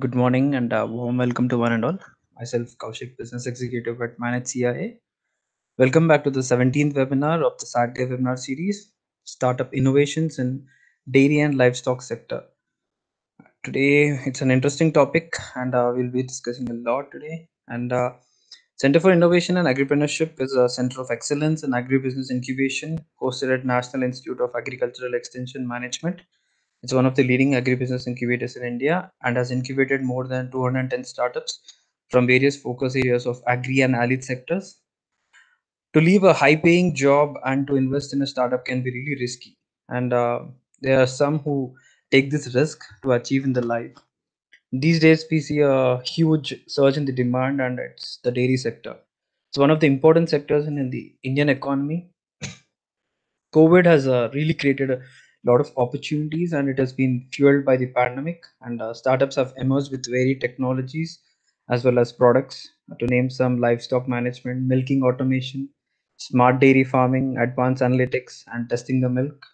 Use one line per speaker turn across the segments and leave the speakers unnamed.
Good morning and uh, warm welcome to one and all. Myself, Kaushik, Business Executive at Manage CIA. Welcome back to the 17th webinar of the Saturday webinar series, Startup Innovations in Dairy and Livestock Sector. Today, it's an interesting topic and uh, we'll be discussing a lot today. And uh, Center for Innovation and Agripreneurship is a center of excellence in agribusiness incubation hosted at National Institute of Agricultural Extension Management it's one of the leading agribusiness incubators in India and has incubated more than 210 startups from various focus areas of agri and allied sectors. To leave a high paying job and to invest in a startup can be really risky. And uh, there are some who take this risk to achieve in the life. These days, we see a huge surge in the demand, and it's the dairy sector. It's one of the important sectors in, in the Indian economy. COVID has uh, really created a lot of opportunities and it has been fueled by the pandemic and uh, startups have emerged with varied technologies as well as products to name some livestock management milking automation smart dairy farming advanced analytics and testing the milk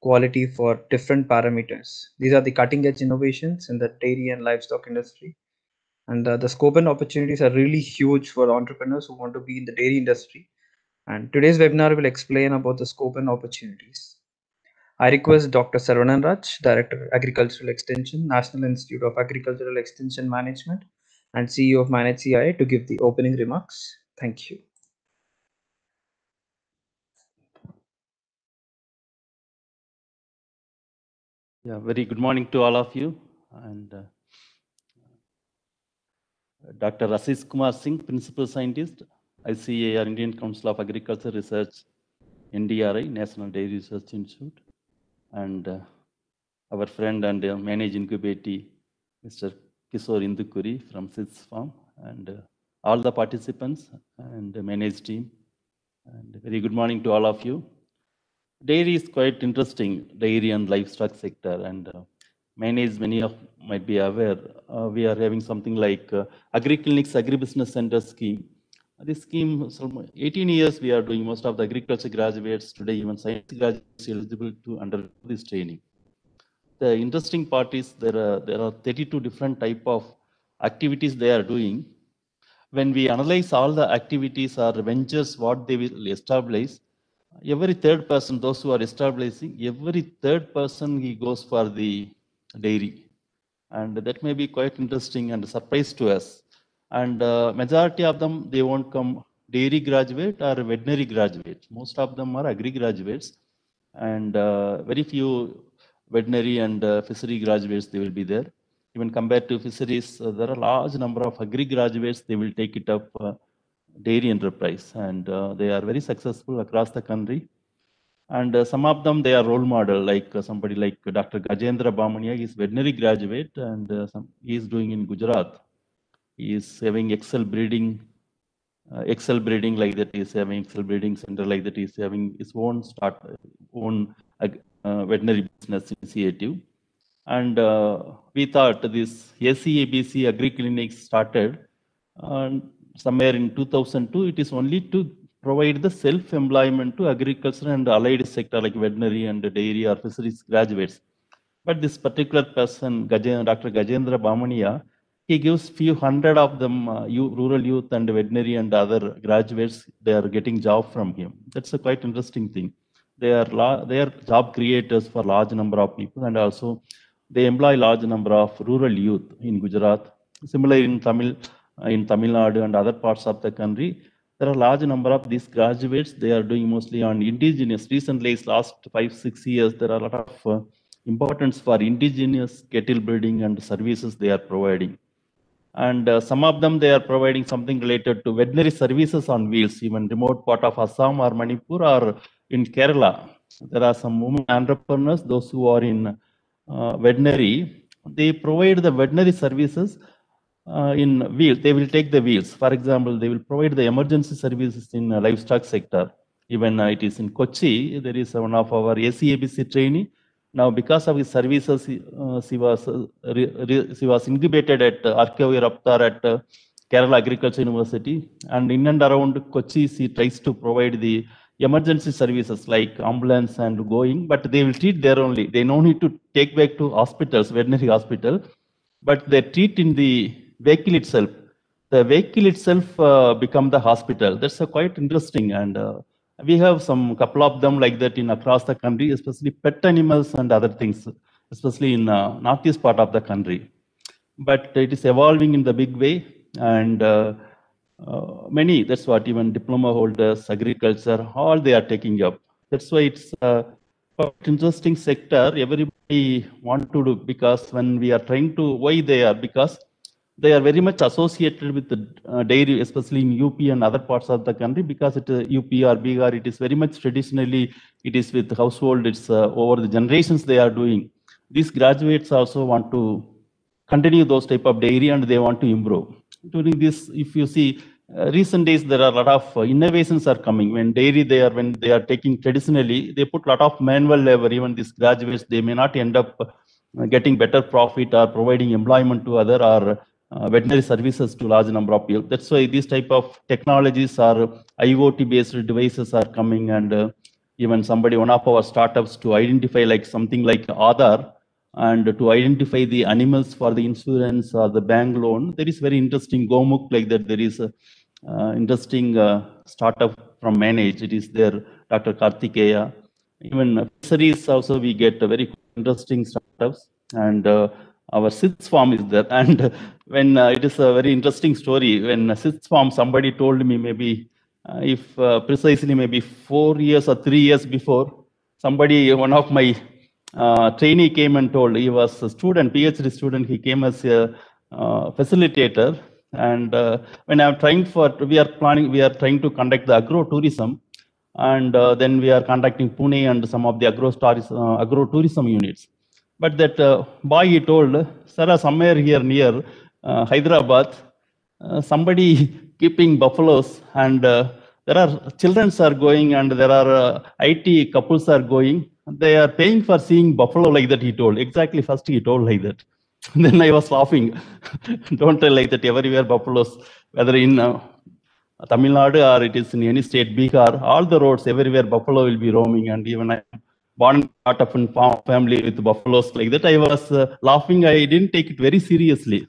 quality for different parameters. These are the cutting edge innovations in the dairy and livestock industry. And uh, the scope and opportunities are really huge for entrepreneurs who want to be in the dairy industry. And today's webinar will explain about the scope and opportunities I request Dr. Saravanan Raj, Director Agricultural Extension, National Institute of Agricultural Extension Management, and CEO of Manage CIA to give the opening remarks. Thank you.
Yeah, very good morning to all of you. And uh, Dr. Ashish Kumar Singh, Principal Scientist, ICAR, Indian Council of Agriculture Research, NDRI, National Dairy Research Institute, and uh, our friend and uh, manage incubatee, Mr. Kishore Indukuri from Sid's Farm, and uh, all the participants and the manage team. And very good morning to all of you. Dairy is quite interesting, dairy and livestock sector, and uh, manage many of might be aware. Uh, we are having something like uh, Agri Clinics, Agribusiness Center scheme. This scheme, so 18 years we are doing most of the agriculture graduates today, even science graduates eligible to under this training. The interesting part is there are there are 32 different type of activities they are doing. When we analyze all the activities or ventures, what they will establish, every third person, those who are establishing, every third person he goes for the dairy. And that may be quite interesting and a surprise to us. And uh, majority of them, they won't come dairy graduate or veterinary graduate. Most of them are agri graduates. And uh, very few veterinary and uh, fishery graduates, they will be there. Even compared to fisheries, uh, there are large number of agri graduates, they will take it up uh, dairy enterprise. And uh, they are very successful across the country. And some of them, they are role model, like somebody like Dr. Gajendra Bamania, is veterinary graduate and some, he is doing in Gujarat. Is having Excel breeding, uh, Excel breeding like that. Is having Excel breeding center like that. Is having his own start, own uh, veterinary business initiative. And uh, we thought this ACABC Agri Clinic started somewhere in 2002. It is only to provide the self-employment to agriculture and allied sector like veterinary and dairy or fisheries graduates. But this particular person, Dr. Gajendra Bamania, he gives few hundred of them, uh, rural youth and veterinary and other graduates, they are getting job from him. That's a quite interesting thing. They are, they are job creators for large number of people and also they employ large number of rural youth in Gujarat. Similarly in Tamil, uh, in Tamil Nadu and other parts of the country, there are large number of these graduates. They are doing mostly on indigenous. Recently, last five, six years, there are a lot of uh, importance for indigenous cattle breeding and services they are providing. And uh, some of them, they are providing something related to veterinary services on wheels, even remote part of Assam or Manipur or in Kerala. There are some women entrepreneurs, those who are in uh, veterinary, they provide the veterinary services uh, in wheels. They will take the wheels. For example, they will provide the emergency services in uh, livestock sector. Even uh, it is in Kochi, there is one of our ACABC trainee. Now, because of his services, uh, she was uh, re, re, she was incubated at uh, RKVY-RAFTAAR at uh, Kerala Agriculture University, and in and around Kochi, she tries to provide the emergency services like ambulance and going, but they will treat there only. They no need to take back to hospitals, veterinary hospital. but they treat in the vehicle itself. The vehicle itself uh, become the hospital. That's quite interesting, and uh, we have some couple of them like that in across the country, especially pet animals and other things, especially in uh, northeast part of the country. But it is evolving in the big way, and uh, uh, many. That's what even diploma holders, agriculture, all they are taking up. That's why it's a quite interesting sector. Everybody want to do because when we are trying to why they are because they are very much associated with the uh, dairy, especially in UP and other parts of the country, because it uh, UP or Bihar, it is very much traditionally it is with household. It's uh, over the generations they are doing. These graduates also want to continue those type of dairy and they want to improve. During this, if you see uh, recent days, there are a lot of uh, innovations are coming. When dairy they are when they are taking traditionally, they put a lot of manual labor. Even these graduates, they may not end up uh, getting better profit or providing employment to other or uh, veterinary services to large number of people. That's why these type of technologies are IoT based devices are coming and uh, even somebody, one of our startups to identify like something like Aadhaar and to identify the animals for the insurance or the bank loan. There is very interesting Gomuk like that. There is a uh, interesting uh, startup from Manage. It is there, Dr. Kartikeya. Even fisheries also we get a very interesting startups and uh, our Sid's farm is there. And when uh, it is a very interesting story, when Sid's farm, somebody told me maybe uh, if uh, precisely maybe four years or three years before, somebody, one of my uh, trainee came and told he was a student, PhD student. He came as a uh, facilitator. And uh, when I'm trying for, we are planning, we are trying to conduct the agro tourism. And then we are conducting Pune and some of the agro, agro tourism units. But that uh, boy he told, sir, somewhere here near uh, Hyderabad, uh, somebody keeping buffaloes and there are children are going and there are IT couples are going. They are paying for seeing buffalo like that. He told exactly first he told like that. then I was laughing. Don't tell like that everywhere buffaloes, whether in uh, Tamil Nadu or it is in any state, Bihar, all the roads everywhere buffalo will be roaming. And even I born and of a family with buffaloes like that. I was uh, laughing. I didn't take it very seriously.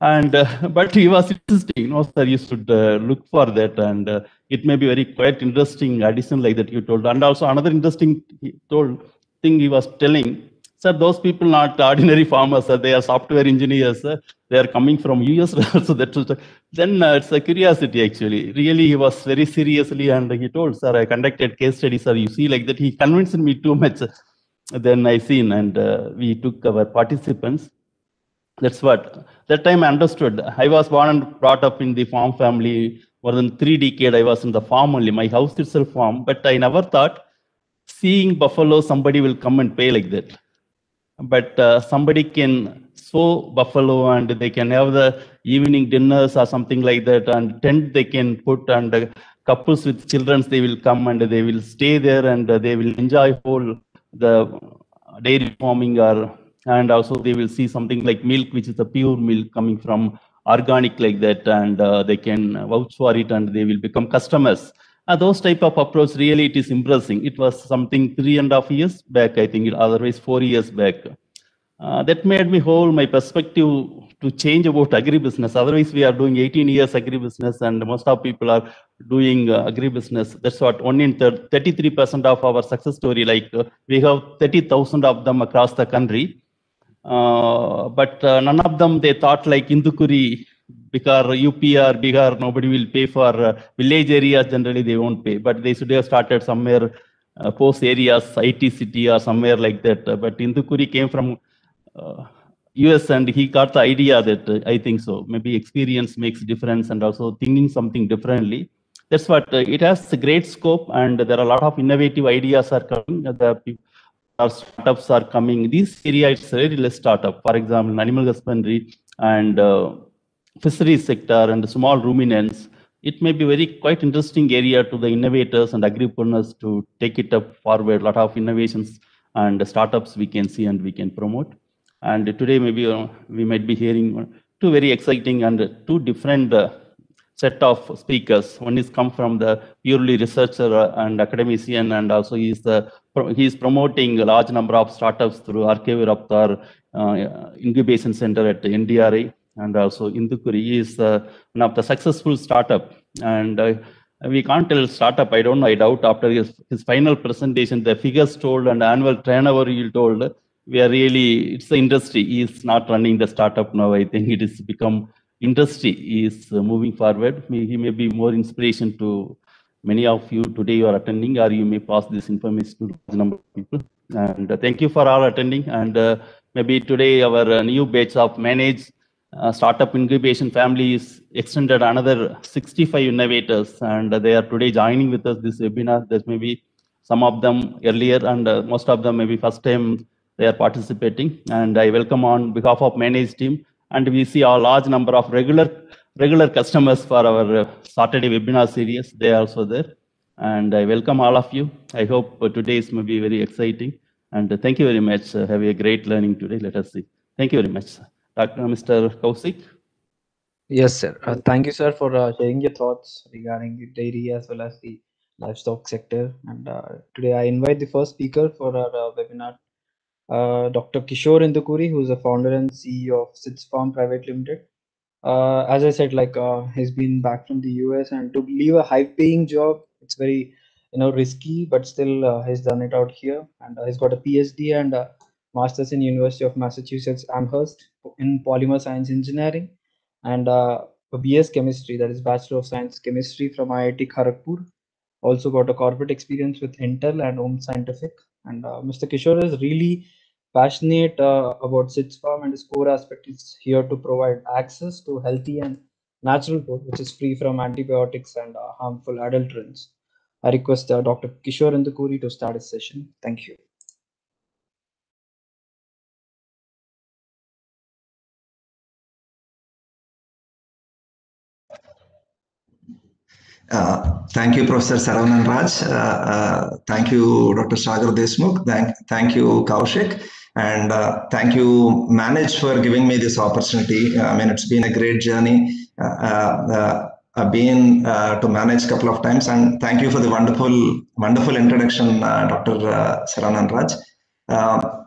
And uh, but he was insisting, no, sir, you should uh, look for that, and uh, it may be very quite interesting addition like that you told. And also another interesting he told thing he was telling, sir, those people not ordinary farmers, sir, they are software engineers, sir. they are coming from US. so that then uh, it's a curiosity actually. Really, he was very seriously, and he told, sir, I conducted case study, sir. You see, like that, he convinced me too much. Then I seen, and uh, we took our participants that's what that time I understood. I was born and brought up in the farm family. More than three decades, I was in the farm only. My house itself farm, but I never thought seeing buffalo somebody will come and pay like that. But uh, somebody can sow buffalo and they can have the evening dinners or something like that, and tent they can put and uh, couples with children they will come and they will stay there and they will enjoy whole the dairy farming or and also they will see something like milk which is a pure milk coming from organic like that and uh, they can vouch for it and they will become customers uh, those type of approach really it is impressing. It was something three and a half years back i think otherwise four years back. Uh, that made me whole my perspective to change about agribusiness. Otherwise we are doing 18 years agribusiness and most of people are doing uh, agribusiness. That's what only in 33 percent of our success story like uh, we have 30000 of them across the country. Uh, but uh, none of them they thought like Indukuri because UP or Bihar nobody will pay for uh, village areas generally they won't pay but they should have started somewhere uh, post areas IT city or somewhere like that Uh, but Indukuri came from uh, US and he got the idea that uh, I think so maybe experience makes difference and also thinking something differently that's what uh, it has a great scope and there are a lot of innovative ideas are coming Uh, the our startups are coming. This area is very less startup. For example, animal husbandry and fisheries sector and the small ruminants. It may be very quite interesting area to the innovators and agripreneurs to take it up forward. A lot of innovations and startups we can see and we can promote. And today maybe uh, we might be hearing two very exciting and two different uh, set of speakers. One is come from the purely researcher and academician, and also he is the he is promoting a large number of startups through Archive Raptar, uh, incubation center at NDRI and also Indukuri. Is uh, one of the successful startup and uh, we can't tell startup. I don't know. I doubt after his, his final presentation, the figures told and annual turnover told, we are really, it's the industry. He is not running the startup now. I think it has become industry he is moving forward. He may be more inspiration to many of you today you are attending or you may pass this information to a number of people. And uh, thank you for all attending. And uh, maybe today our uh, new batch of managed uh, startup incubation family is extended another 65 innovators and they are today joining with us this webinar. There's maybe some of them earlier and uh, most of them maybe first time they are participating. And I welcome on behalf of managed team and we see a large number of regular regular customers for our uh, Saturday webinar series. They are also there. And I welcome all of you. I hope uh, today's may be very exciting. And thank you very much. Have a great learning today. Let us see. Thank you very much. Dr. Mr. Kaushik.
Yes, sir. Uh, thank you, sir, for uh, sharing your thoughts regarding the dairy as well as the livestock sector. And uh, today I invite the first speaker for our uh, webinar, uh, Dr. Kishore Indukuri, who is the founder and CEO of Sid's Farm Private Limited. Uh, as I said, like he's been back from the US and to leave a high-paying job, it's very you know risky, but still he's done it out here, and he's got a PhD and a master's in University of Massachusetts Amherst in polymer science engineering and uh, a BS chemistry, that is Bachelor of Science Chemistry from IIT Kharagpur. Also got a corporate experience with Intel and Om Scientific. And uh, Mr. Kishore is really passionate uh, about Sid's Farm and his core aspect is here to provide access to healthy and natural food, which is free from antibiotics and uh, harmful adulterants. I request uh, Dr. Kishore and Indukuri to start his session. Thank you.
Uh, thank you, Professor Saravanan Raj. Uh, uh, thank you, Dr. Sagar Deshmukh. Thank, thank you, Kaushik. And uh, thank you, Manage, for giving me this opportunity. I mean, it's been a great journey. Uh, uh, I've been to Manage a couple of times. And thank you for the wonderful, wonderful introduction, Dr. Uh, Saravanan Raj. Um,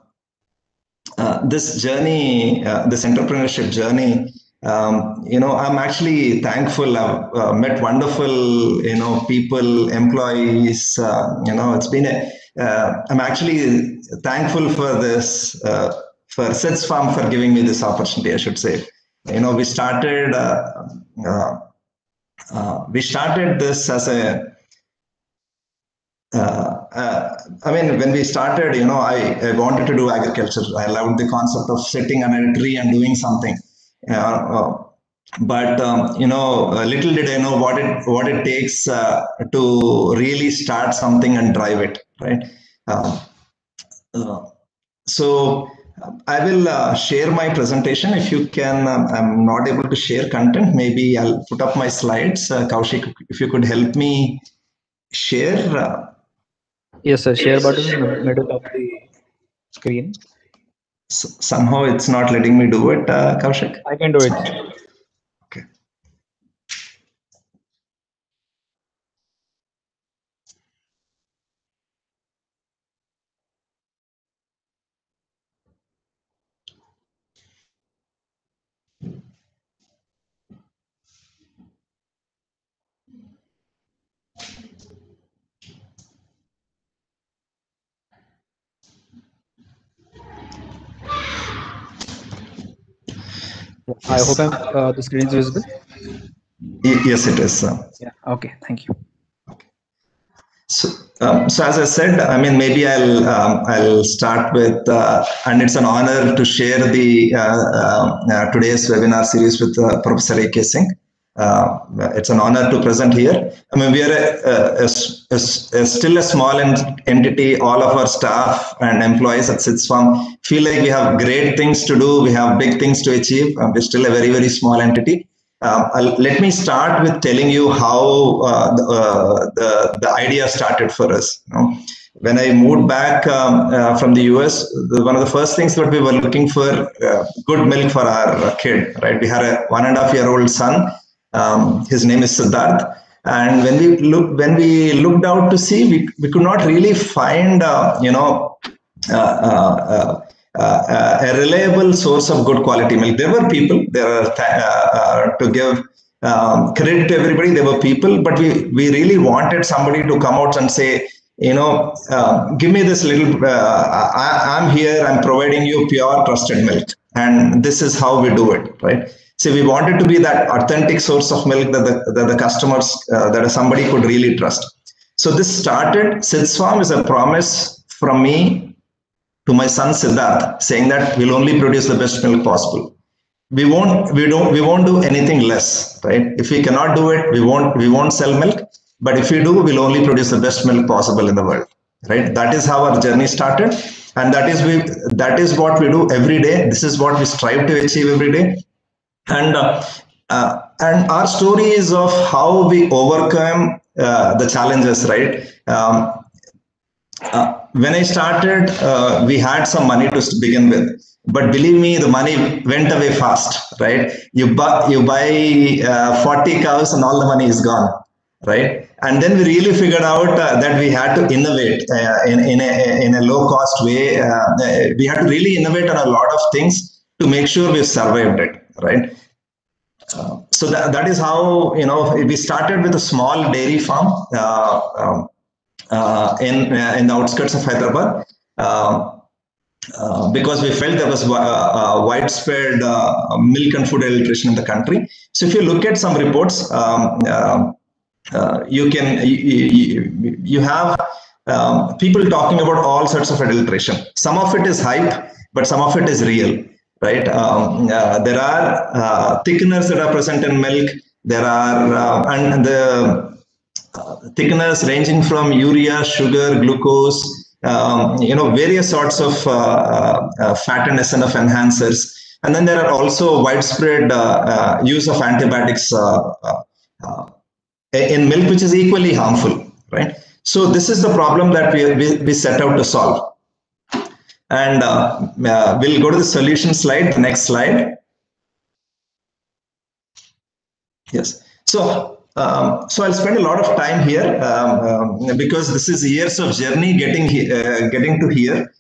this journey, this entrepreneurship journey, um, you know, I'm actually thankful. I've uh, met wonderful, you know, people, employees. Uh, you know, it's been a. Uh, I'm actually thankful for this, uh, for Sid's Farm for giving me this opportunity. I should say. You know, we started. Uh, uh, we started this as a. I mean, when we started, you know, I, I wanted to do agriculture. I loved the concept of sitting under a tree and doing something uh, but um, you know, little did I know what it what it takes uh, to really start something and drive it, right? Um, uh, so I will uh, share my presentation. If you can, um, I'm not able to share content. Maybe I'll put up my slides. Uh, Kaushik, if you could help me share.
yes, sir. Share button in the middle of the screen
somehow it's not letting me do it, uh, Kaushik.
I can do it. I hope uh, the screen is visible.
Yes, it is.
Yeah. Okay. Thank you.
Okay. So, um, so as I said, I mean, maybe I'll um, I'll start with, uh, and it's an honor to share the uh, uh today's webinar series with uh, Professor A.K. Singh. Uh, it's an honor to present here. I mean, we are a, a, a, still a small entity. All of our staff and employees at Sid's Farm feel like we have great things to do. We have big things to achieve. Um, we're still a very, very small entity. Uh, let me start with telling you how uh, the, uh, the, the idea started for us. You know? When I moved back um, uh, from the US, the, one of the first things that we were looking for uh, good milk for our kid. Right, we had a one and a half year old son um, his name is Siddharth. And when we look, when we looked out to see, we, we could not really find, uh, you know, uh, uh, uh, a reliable source of good quality milk. There were people, there are to give um, credit to everybody, there were people, but we, we really wanted somebody to come out and say, you know, uh, give me this little, uh, I, I'm here, I'm providing you pure trusted milk. And this is how we do it, right? So we wanted to be that authentic source of milk that the, that the customers, uh, that somebody could really trust. So this started, Sid's Farm is a promise from me to my son Siddharth, saying that we'll only produce the best milk possible. We won't, we don't, we won't do anything less, right? If we cannot do it, we won't, we won't sell milk. But if we do, we'll only produce the best milk possible in the world, right? That is how our journey started, and that is we, that is what we do every day. This is what we strive to achieve every day, and uh, uh, and our story is of how we overcome uh, the challenges, right? Um, when I started, uh, we had some money to begin with, but believe me, the money went away fast, right? You buy you buy uh, 40 cows and all the money is gone, right? And then we really figured out uh, that we had to innovate in in a, in a low cost way. we had to really innovate on a lot of things to make sure we survived it, right? so that, that is how you know we started with a small dairy farm uh, um, uh, in uh, in the outskirts of Hyderabad. Um, uh, because we felt there was uh, widespread uh, milk and food illiteration in the country. So if you look at some reports, um, you can you, you have um, people talking about all sorts of adulteration. Some of it is hype, but some of it is real right? Um, uh, there are uh, thickeners that are present in milk. There are uh, and the uh, thickeners ranging from urea, sugar, glucose, um, you know, various sorts of uh, uh, fat and SNF enhancers. And then there are also widespread use of antibiotics in milk, which is equally harmful, right? So this is the problem that we, we, we set out to solve. And uh, uh, we'll go to the solution slide, the next slide. Yes. So, um, so I'll spend a lot of time here um, um, because this is years of journey getting uh, getting to here.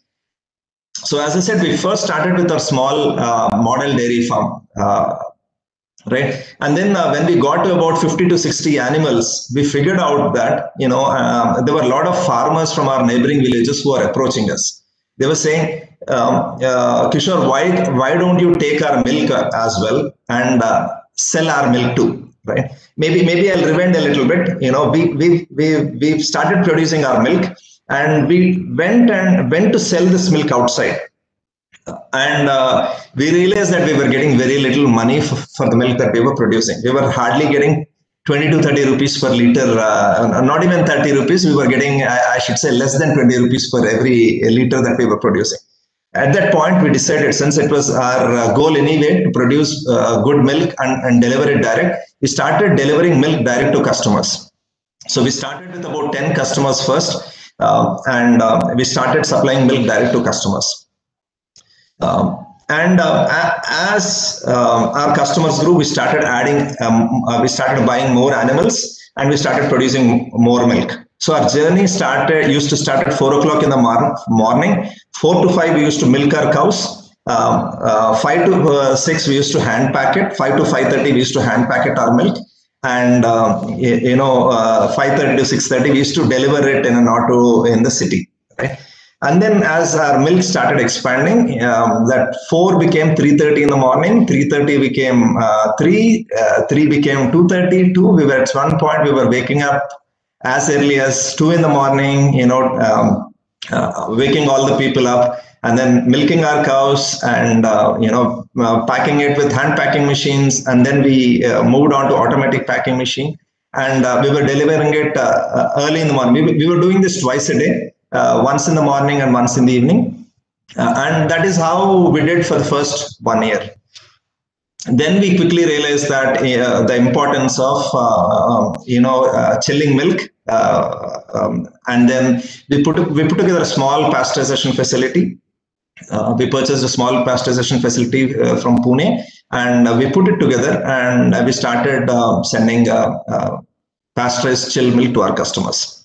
So as I said, we first started with our small uh, model dairy farm, uh, right? And then uh, when we got to about 50 to 60 animals, we figured out that, you know, um, there were a lot of farmers from our neighboring villages who are approaching us they were saying, um, uh, Kishore, why why don't you take our milk as well and uh, sell our milk too? Right? Maybe maybe I'll rewind a little bit. You know, we we we we've started producing our milk, and we went and went to sell this milk outside. And uh, we realized that we were getting very little money for, for the milk that we were producing. We were hardly getting 20 to 30 rupees per liter, uh, not even 30 rupees, we were getting, I, should say, less than 20 rupees per every liter that we were producing. At that point, we decided, since it was our uh, goal anyway to produce uh, good milk and, and deliver it direct, we started delivering milk direct to customers. So we started with about 10 customers first, uh, and uh, we started supplying milk direct to customers. Um, and uh, as um, our customers grew, we started adding, um, uh, we started buying more animals and we started producing more milk. So our journey started, used to start at four o'clock in the mor- morning. Four to five, we used to milk our cows. Um, uh, five to uh, six, we used to hand pack it. Five to five thirty, we used to hand pack it our milk. And um, you, you, know, uh, five thirty to six thirty, we used to deliver it in an auto in the city. Right? And then as our milk started expanding, um, that 4 became 3.30 in the morning, 3.30 became uh, 3, uh, 3 became 2.30, 2. We were at one point, we were waking up as early as 2 in the morning, you know, um, uh, waking all the people up and then milking our cows and, uh, you know, uh, packing it with hand packing machines. And then we uh, moved on to automatic packing machine and we were delivering it early in the morning. We, we were doing this twice a day once in the morning and once in the evening. Uh, and that is how we did for the first one year. Then we quickly realized that uh, the importance of um, you know chilling milk uh, um, and then we put we put together a small pasteurization facility. Uh, we purchased a small pasteurization facility uh, from Pune, and we put it together, and we started sending pasteurized chill milk to our customers.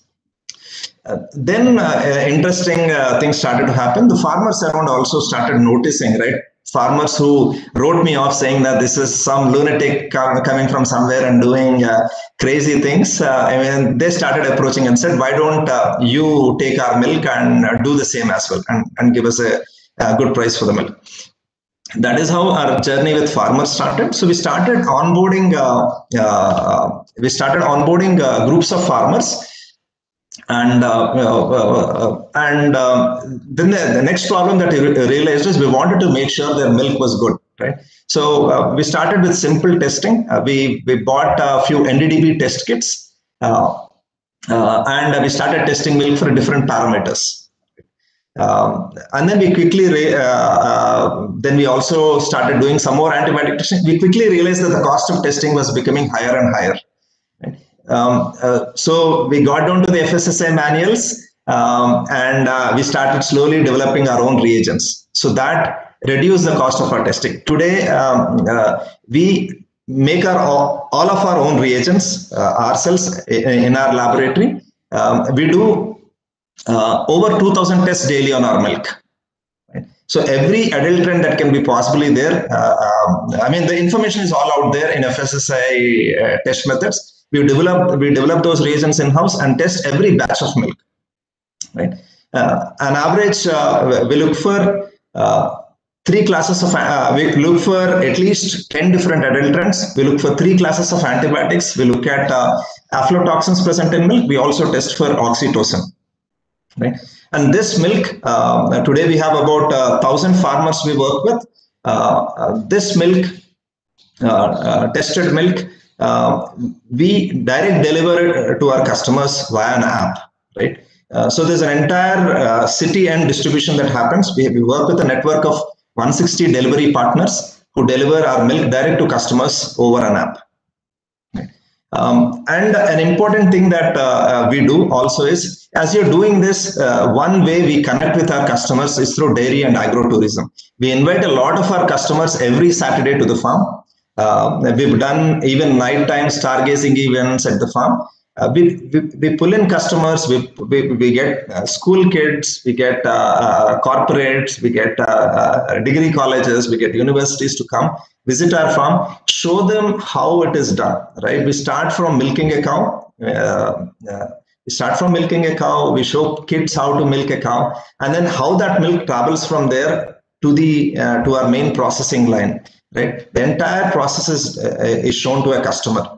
Uh, then uh, interesting uh, things started to happen. The farmers around also started noticing, right? Farmers who wrote me off saying that this is some lunatic coming from somewhere and doing uh, crazy things. Uh, I mean, they started approaching and said, "Why don't uh, you take our milk and do the same as well and, and give us a, a good price for the milk?" that is how our journey with farmers started. So we started onboarding. Uh, uh, we started onboarding uh, groups of farmers, and uh, uh, uh, and um, then the, the, next problem that we realized is we wanted to make sure their milk was good, right? So we started with simple testing. we we bought a few NDDB test kits, and we started testing milk for different parameters. Um, and then we quickly, uh, uh, then we also started doing some more antibiotic testing. We quickly realized that the cost of testing was becoming higher and higher. Um, uh, so we got down to the FSSAI manuals um, and uh, we started slowly developing our own reagents. So that reduced the cost of our testing. Today, um, uh, we make our all, of our own reagents uh, ourselves in, our laboratory. Um, we do uh, over 2000 tests daily on our milk. So every adulterant that can be possibly there, uh, um, I mean, the information is all out there in FSSAI uh, test methods. We develop we develop those reagents in house and test every batch of milk. Right. Uh, an average, uh, we look for uh, three classes of we look for at least 10 different adulterants we look for three classes of antibiotics we look at aflatoxins present in milk we also test for oxytocin right? And this milk, uh, today we have about uh, thousand farmers we work with. Uh, uh this milk, uh, tested milk, we direct deliver to our customers via an app, right? so there's an entire city and distribution that happens. We, we work with a network of 160 delivery partners who deliver our milk direct to customers over an app. Um, and an important thing that uh, uh, we do also is, as you're doing this, uh, one way we connect with our customers is through dairy and agro-tourism. We invite a lot of our customers every Saturday to the farm. Uh, we've done even nighttime stargazing events at the farm. Uh, we, we, we, pull in customers, we, we, we get uh, school kids, we get uh, uh corporates, we get uh, degree colleges, we get universities to come visit our farm, show them how it is done, right? We start from milking a cow. We start from milking a cow. We show kids how to milk a cow, and then how that milk travels from there to the to our main processing line, right? The entire process is, uh, is shown to a customer.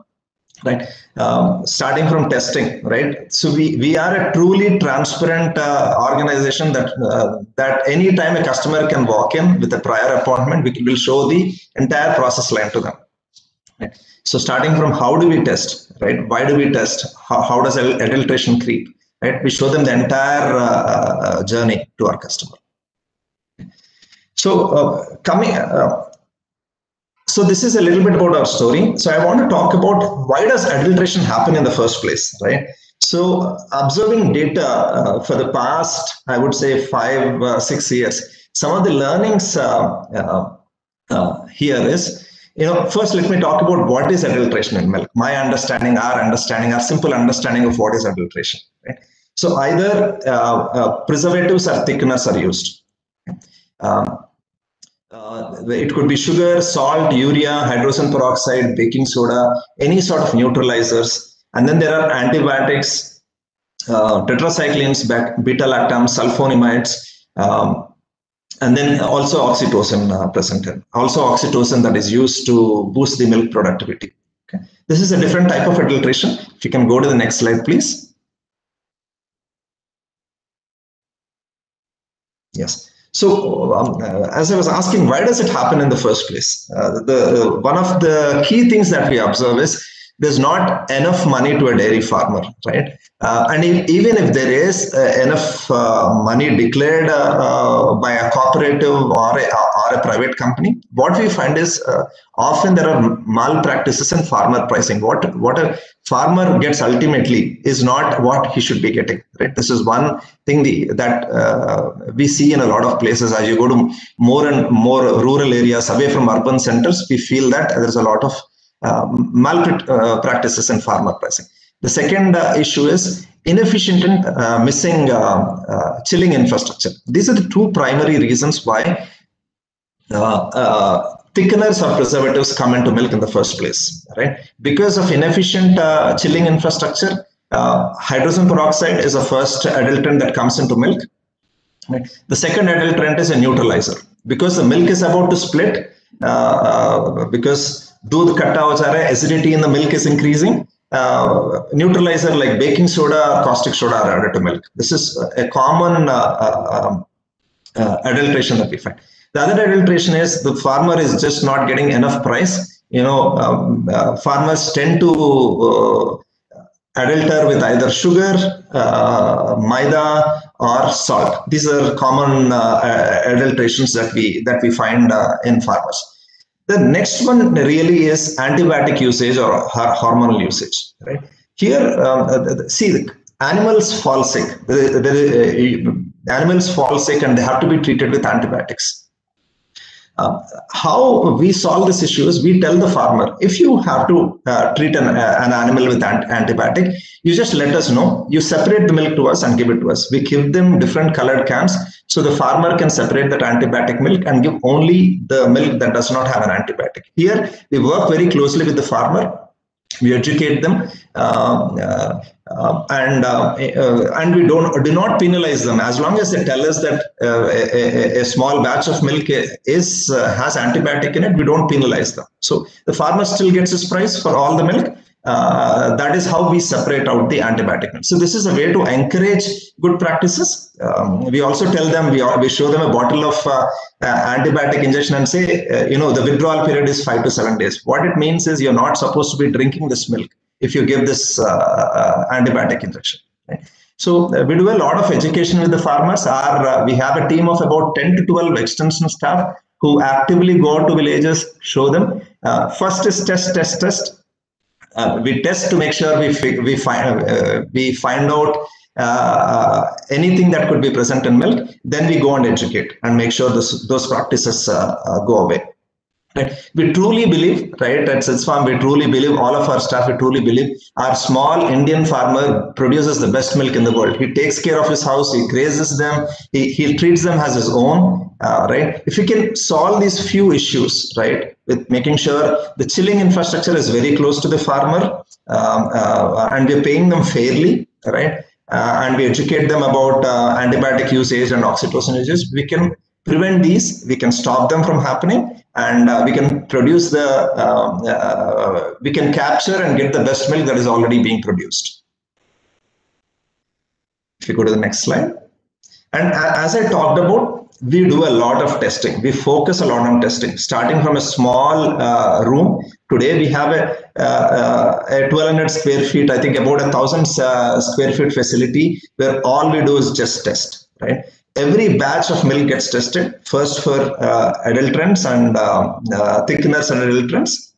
Right? Um, starting from testing right? So we we are a truly transparent uh, organization that uh, that anytime a customer can walk in with a prior appointment we will show the entire process line to them. Right? so starting from how do we test right? Why do we test? How, how does adulteration creep? Right? We show them the entire uh, uh journey to our customer. So uh, coming uh, so this is a little bit about our story. So I want to talk about why does adulteration happen in the first place, right? So observing data uh, for the past, I would say five, uh, six years, some of the learnings uh, uh, uh, here is, you know, first let me talk about what is adulteration in milk. My understanding, our understanding, our simple understanding of what is adulteration, right? So either uh, preservatives or thickeners are used. Um, uh, it could be sugar, salt, urea, hydrogen peroxide, baking soda, any sort of neutralizers. And then there are antibiotics, uh, tetracyclines, beta-lactams, sulfonamides, um, and then also oxytocin uh, present. Also oxytocin that is used to boost the milk productivity. Okay. This is a different type of adulteration. If you can go to the next slide, please. Yes. So, um, uh, as I was asking, why does it happen in the first place? Uh, the uh, one of the key things that we observe is there's not enough money to a dairy farmer, right? Uh, and if, even if there is uh, enough uh, money declared by a cooperative or a, or a private company, what we find is often there are malpractices in farmer pricing. What what a farmer gets ultimately is not what he should be getting. Right. This is one thing the, that uh, we see in a lot of places. As you go to more and more rural areas away from urban centers, we feel that there's a lot of uh, malpractices in farmer pricing. The second uh, issue is inefficient and uh, missing uh, uh, chilling infrastructure. These are the two primary reasons why thickeners or preservatives come into milk in the first place, right? Because of inefficient chilling infrastructure, hydrogen peroxide is the first adulterant that comes into milk. Right? The second adulterant is a neutralizer. Because the milk is about to split, because दूध खट्टा हो जा रहा है acidity in the milk is increasing uh, neutralizer like baking soda or caustic soda are added to milk. This is a common uh, uh, um, uh, adulteration that we find. The other adulteration is the farmer is just not getting enough price. You know, um, uh, farmers tend to uh, adulter with either sugar, maida, or salt. These are common adulterations that we that we find in farmers. The next one really is antibiotic usage or hormonal usage. Right here, um, uh, see, animals fall sick. Uh, animals fall sick and they have to be treated with antibiotics. Uh, how we solve this issue is we tell the farmer if you have to uh, treat an, uh, an animal with ant- antibiotic you just let us know. You separate the milk to us and give it to us. We give them different colored cans so the farmer can separate that antibiotic milk and give only the milk that does not have an antibiotic. Here we work very closely with the farmer. We educate them. Uh, uh, uh, and uh, uh, and we don't do not penalize them as long as they tell us that uh, a, a, small batch of milk is has antibiotic in it we don't penalize them so the farmer still gets his price for all the milk uh, that is how we separate out the antibiotic. milk. So this is a way to encourage good practices. Um, we also tell them, we, we show them a bottle of uh, uh, antibiotic injection and say, uh, you know, the withdrawal period is five to seven days. What it means is you're not supposed to be drinking this milk if you give this uh, uh, antibiotic injection. Right? So we do a lot of education with the farmers. Our, we have a team of about 10 to 12 extension staff who actively go to villages, show them. first is test, test, test uh, we test to make sure we we find uh, we find out uh, anything that could be present in milk. Then we go and educate and make sure this, those practices uh, uh, go away. Right. We truly believe, right, at Sid's Farm, we truly believe, all of our staff, we truly believe our small Indian farmer produces the best milk in the world. He takes care of his house, he grazes them, he, he treats them as his own, uh, right? If we can solve these few issues, right, with making sure the chilling infrastructure is very close to the farmer um, uh, and we're paying them fairly, right? Uh, and we educate them about uh, antibiotic usage and oxytocin usage, we can prevent these, we can stop them from happening, and uh, we can produce the, um, uh, we can capture and get the best milk that is already being produced. If you go to the next slide. And as I talked about, we do a lot of testing. We focus a lot on testing, starting from a small uh, room. Today we have a, uh, a 1200 square feet, I think about a thousand uh, square feet facility where all we do is just test, right? Every batch of milk gets tested first for uh, adulterants and uh, uh, thickeners and adulterants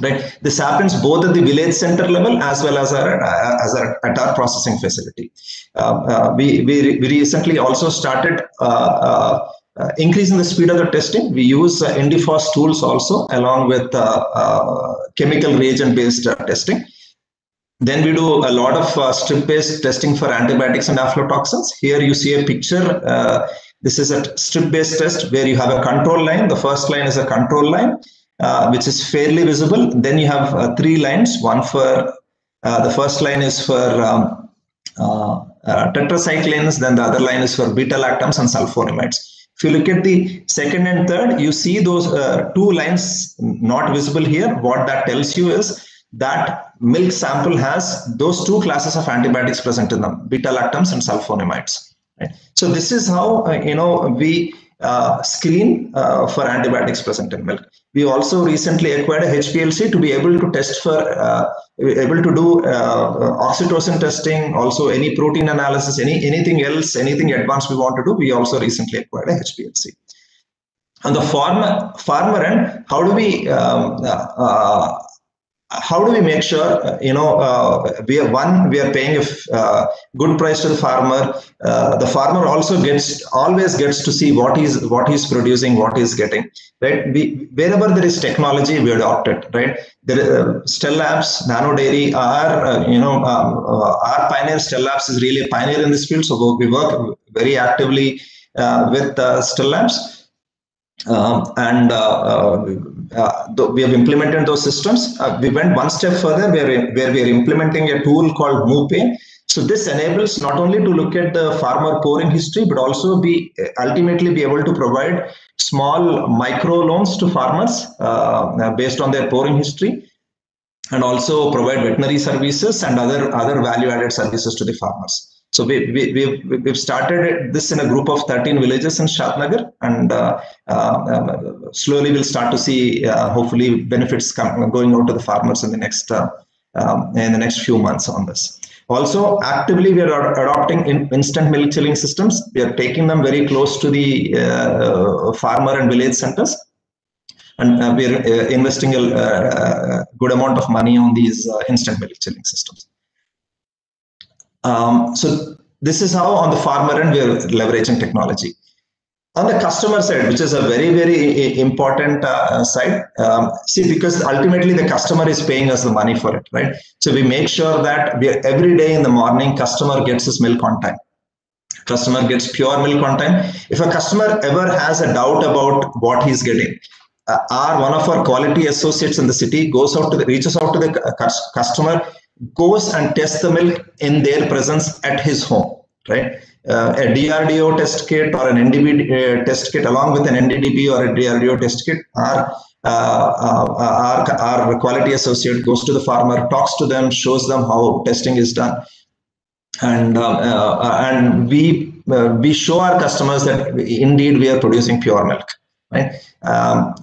right? This happens both at the village center level as well as our, as our at our processing facility. Uh, uh, we, we we recently also started uh, uh, uh increasing the speed of the testing. We use uh, Indifoss tools also along with chemical reagent based testing then we do a lot of strip based testing for antibiotics and aflatoxins here you see a picture this is a strip based test where you have a control line the first line is a control line uh, which is fairly visible. Then you have uh, three lines. One for uh, the first line is for um, uh, uh, tetracyclines. Then the other line is for beta lactams and sulfonamides. If you look at the second and third, you see those two lines not visible here. What that tells you is that milk sample has those two classes of antibiotics present in them, beta lactams and sulfonamides. Right? So this is how you know we uh, screen uh, for antibiotics present in milk. We also recently acquired a HPLC to be able to test for, uh, able to do uh, oxytocin testing, also any protein analysis, any anything else, anything advanced we want to do. We also recently acquired a HPLC. On the farmer farmer end, how do we um, uh, how do we make sure you know uh, we are one we are paying a uh, good price to the farmer. Uh, the farmer also gets always gets to see what he's what he's producing what he's getting right? We, wherever there is technology we adopt it right? There uh, Stellapps nano dairy are uh, you know um, our pioneer Stellapps is really a pioneer in this field. So we work very actively with uh, Stellapps um, and uh, uh, we have implemented those systems. Uh, we went one step further where, where we are implementing a tool called MooPay. So this enables not only to look at the farmer pouring history, but also be ultimately be able to provide small micro loans to farmers uh, based on their pouring history and also provide veterinary services and other, other value added services to the farmers. So we, we, we've, we've started this in a group of 13 villages in Shadnagar and uh, uh, slowly we'll start to see uh, hopefully benefits come, going out to the farmers in the next uh, um, in the next few months on this. Also, actively we are adopting in instant milk chilling systems. We are taking them very close to the uh, farmer and village centers and uh, we are investing a, a, good amount of money on these instant milk chilling systems. Um, so this is how on the farmer end we are leveraging technology. On the customer side, which is a very, very important uh, side, um, see, because ultimately the customer is paying us the money for it, right? So we make sure that we are, every day in the morning, customer gets his milk on time. Customer gets pure milk on time. If a customer ever has a doubt about what he's getting, uh, our one of our quality associates in the city goes out to the reaches out to the customer goes and tests the milk in their presence at his home, right? Uh, a DRDO test kit or an NDB uh, test kit along with an NDDB or a DRDO test kit, our, uh, uh, our, our quality associate goes to the farmer, talks to them, shows them how testing is done. And, uh, uh, and we, we show our customers that indeed we are producing pure milk, right? Um,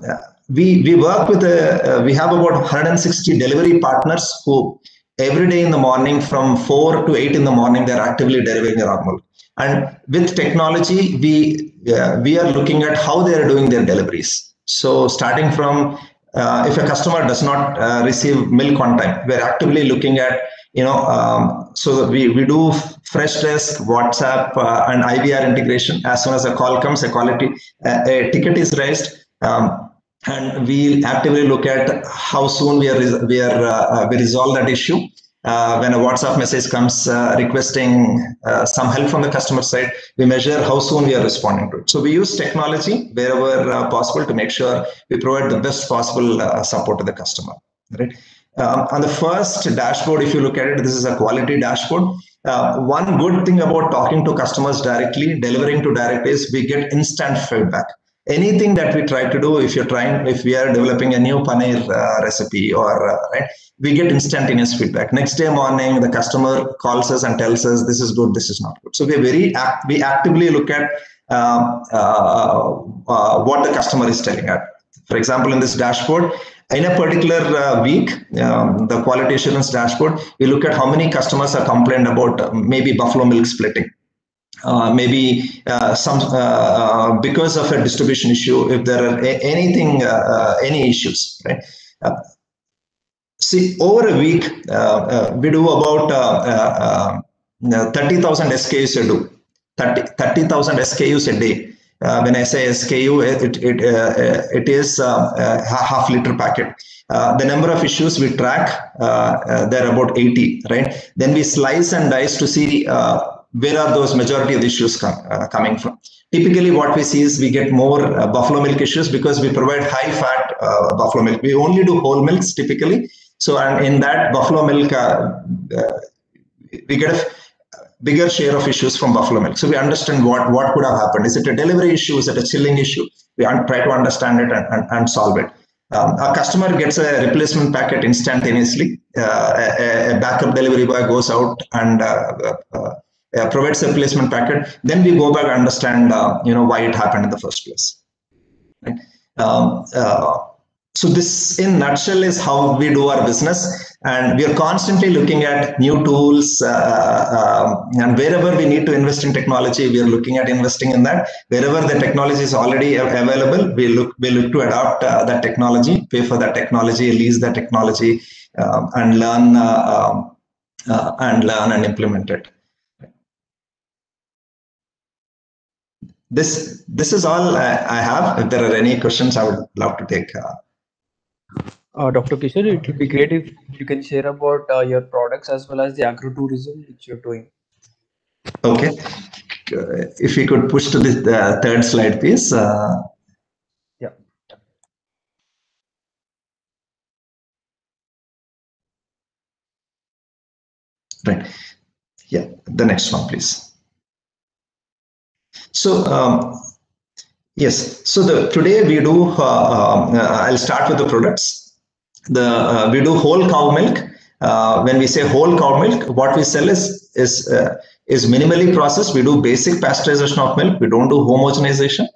we, we work with, a, we have about 160 delivery partners who every day in the morning from 4 to 8 in the morning they're actively delivering their milk and with technology we uh, we are looking at how they are doing their deliveries. So starting from uh, if a customer does not uh, receive milk on time we're actively looking at you know um, so we, we do Freshdesk whatsapp uh, and ivr integration. As soon as a call comes a quality uh, a ticket is raised um, and we actively look at how soon we are we are uh, we resolve that issue. Uh, when a WhatsApp message comes uh, requesting uh, some help from the customer side, we measure how soon we are responding to it. So we use technology wherever uh, possible to make sure we provide the best possible uh, support to the customer. Right. Um, on the first dashboard, if you look at it, this is a quality dashboard. one good thing about talking to customers directly, delivering to direct is we get instant feedback anything that we try to do if you're trying if we are developing a new paneer uh, recipe or uh, right we get instantaneous feedback. Next day morning the customer calls us and tells us this is good this is not good. So we very act, we actively look at um, uh, uh, what the customer is telling us. For example in this dashboard in a particular uh, week, um, the quality assurance dashboard, we look at how many customers are complained about uh, maybe buffalo milk splitting uh, maybe uh, some uh, uh, because of a distribution issue if there are a- anything uh, any issues right see over a week we do about 30000 skus a do 30000 30, skus a day uh, when I say SKU, it it uh, it is uh, half liter packet. the number of issues we track, they're about 80, right? Then we slice and dice to see where are those majority of the issues uh, coming from? Typically what we see is we get more uh, buffalo milk issues because we provide high fat uh, buffalo milk. We only do whole milks typically. So and in that buffalo milk uh, uh, we get a bigger share of issues from buffalo milk. So we understand what what could have happened. Is it a delivery issue? Is it a chilling issue? We try to understand it and, and, and solve it. Um, a customer gets a replacement packet instantaneously. Uh, a, a, backup delivery boy goes out and uh, provides a replacement packet, then we go back and understand, uh, you know, why it happened in the first place. Right? Um, uh, so this, in nutshell, is how we do our business, and we are constantly looking at new tools. Uh, um, and wherever we need to invest in technology, we are looking at investing in that. Wherever the technology is already available, we look we look to adopt uh, that technology, pay for that technology, lease that technology, um, and learn um, and learn and implement it. This this is all I, I have. If there are any questions, I would love to take.
Uh, Dr. Kishore, it would be great if you can share about uh, your products as well as the agro-tourism which you're doing.
Okay. If we could push to the uh, third slide, please. Uh,
yeah.
Right. Yeah. The next one, please. So, um, yes. So the today we do. Uh, I'll start with the products. The uh, we do whole cow milk. Uh, when we say whole cow milk what we sell is is uh, is minimally processed. We do basic pasteurization of milk. We don't do homogenization.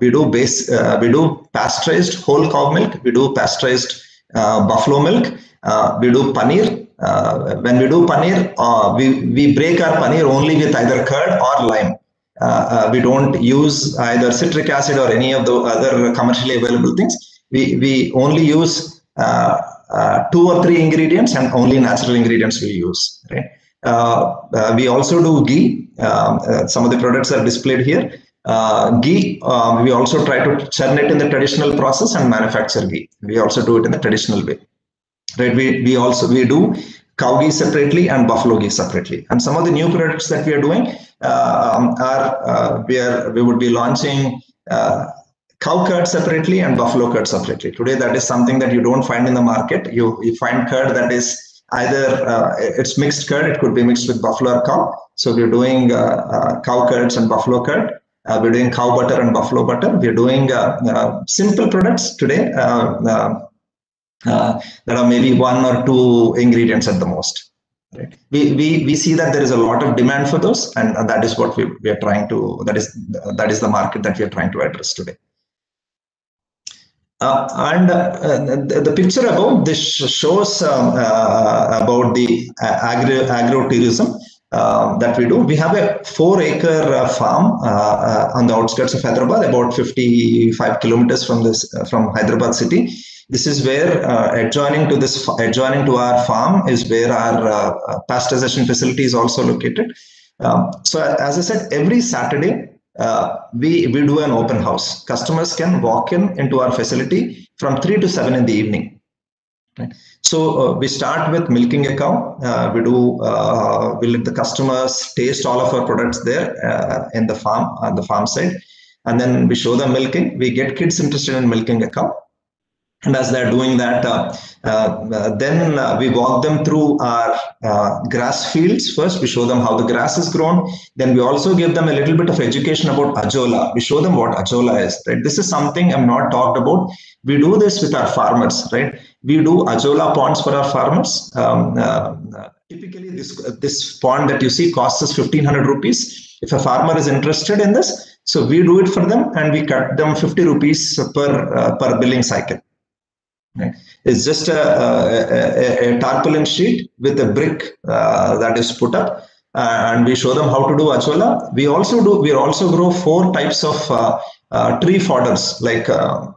We do base we do pasteurized whole cow milk. We do pasteurized buffalo milk. We do paneer uh, when we do paneer, uh, we, we break our paneer only with either curd or lime. Uh, we don't use either citric acid or any of the other commercially available things we, we only use uh, uh, two or three ingredients and only natural ingredients we use. Right? Uh, we also do ghee. Um, some of the products are displayed here. ghee, um, we also try to churn it in the traditional process and manufacture ghee. We also do it in the traditional way. Right? We, we also we do cow ghee separately and buffalo ghee separately. And some of the new products that we are doing uh, um, are uh, we are we would be launching uh, cow curd separately and buffalo curd separately. Today, that is something that you don't find in the market. You, you find curd that is either uh, it's mixed curd, it could be mixed with buffalo or cow. So we're doing uh, uh, cow curds and buffalo curd. Uh, we're doing cow butter and buffalo butter. We're doing uh, uh, simple products today that are maybe one or two ingredients at the most. Right. We, we we see that there is a lot of demand for those, and that is what we, we are trying to. That is that is the market that we are trying to address today. Uh, and uh, the, picture above this shows um, uh, about the agro agro-tourism uh, that we do. We have a four-acre uh, farm uh, on the outskirts of Hyderabad, about 55 kilometers from this from Hyderabad city. This is where adjoining to this adjoining to our farm is where our pasteurization facility is also located. Um, so as I said, every Saturday uh, we we do an open house. Customers can walk in into our facility from three to seven in the evening. Right? So uh, we start with milking a cow. Uh, we do uh, we let the customers taste all of our products there uh, in the farm on the farm side, and then we show them milking. We get kids interested in milking a cow and as they're doing that, uh, uh, then uh, we walk them through our uh, grass fields. First, we show them how the grass is grown. Then we also give them a little bit of education about ajola. We show them what ajola is. Right. This is something I'm not talked about. We do this with our farmers. Right. We do ajola ponds for our farmers. Um, uh, typically, this this pond that you see costs us 1,500 rupees. If a farmer is interested in this, so we do it for them and we cut them 50 rupees per uh, per billing cycle. Right? It's just a, a, a, tarpaulin sheet with a brick uh, that is put up, uh, and we show them how to do ajola. We also do. We also grow four types of uh, uh tree fodders like uh,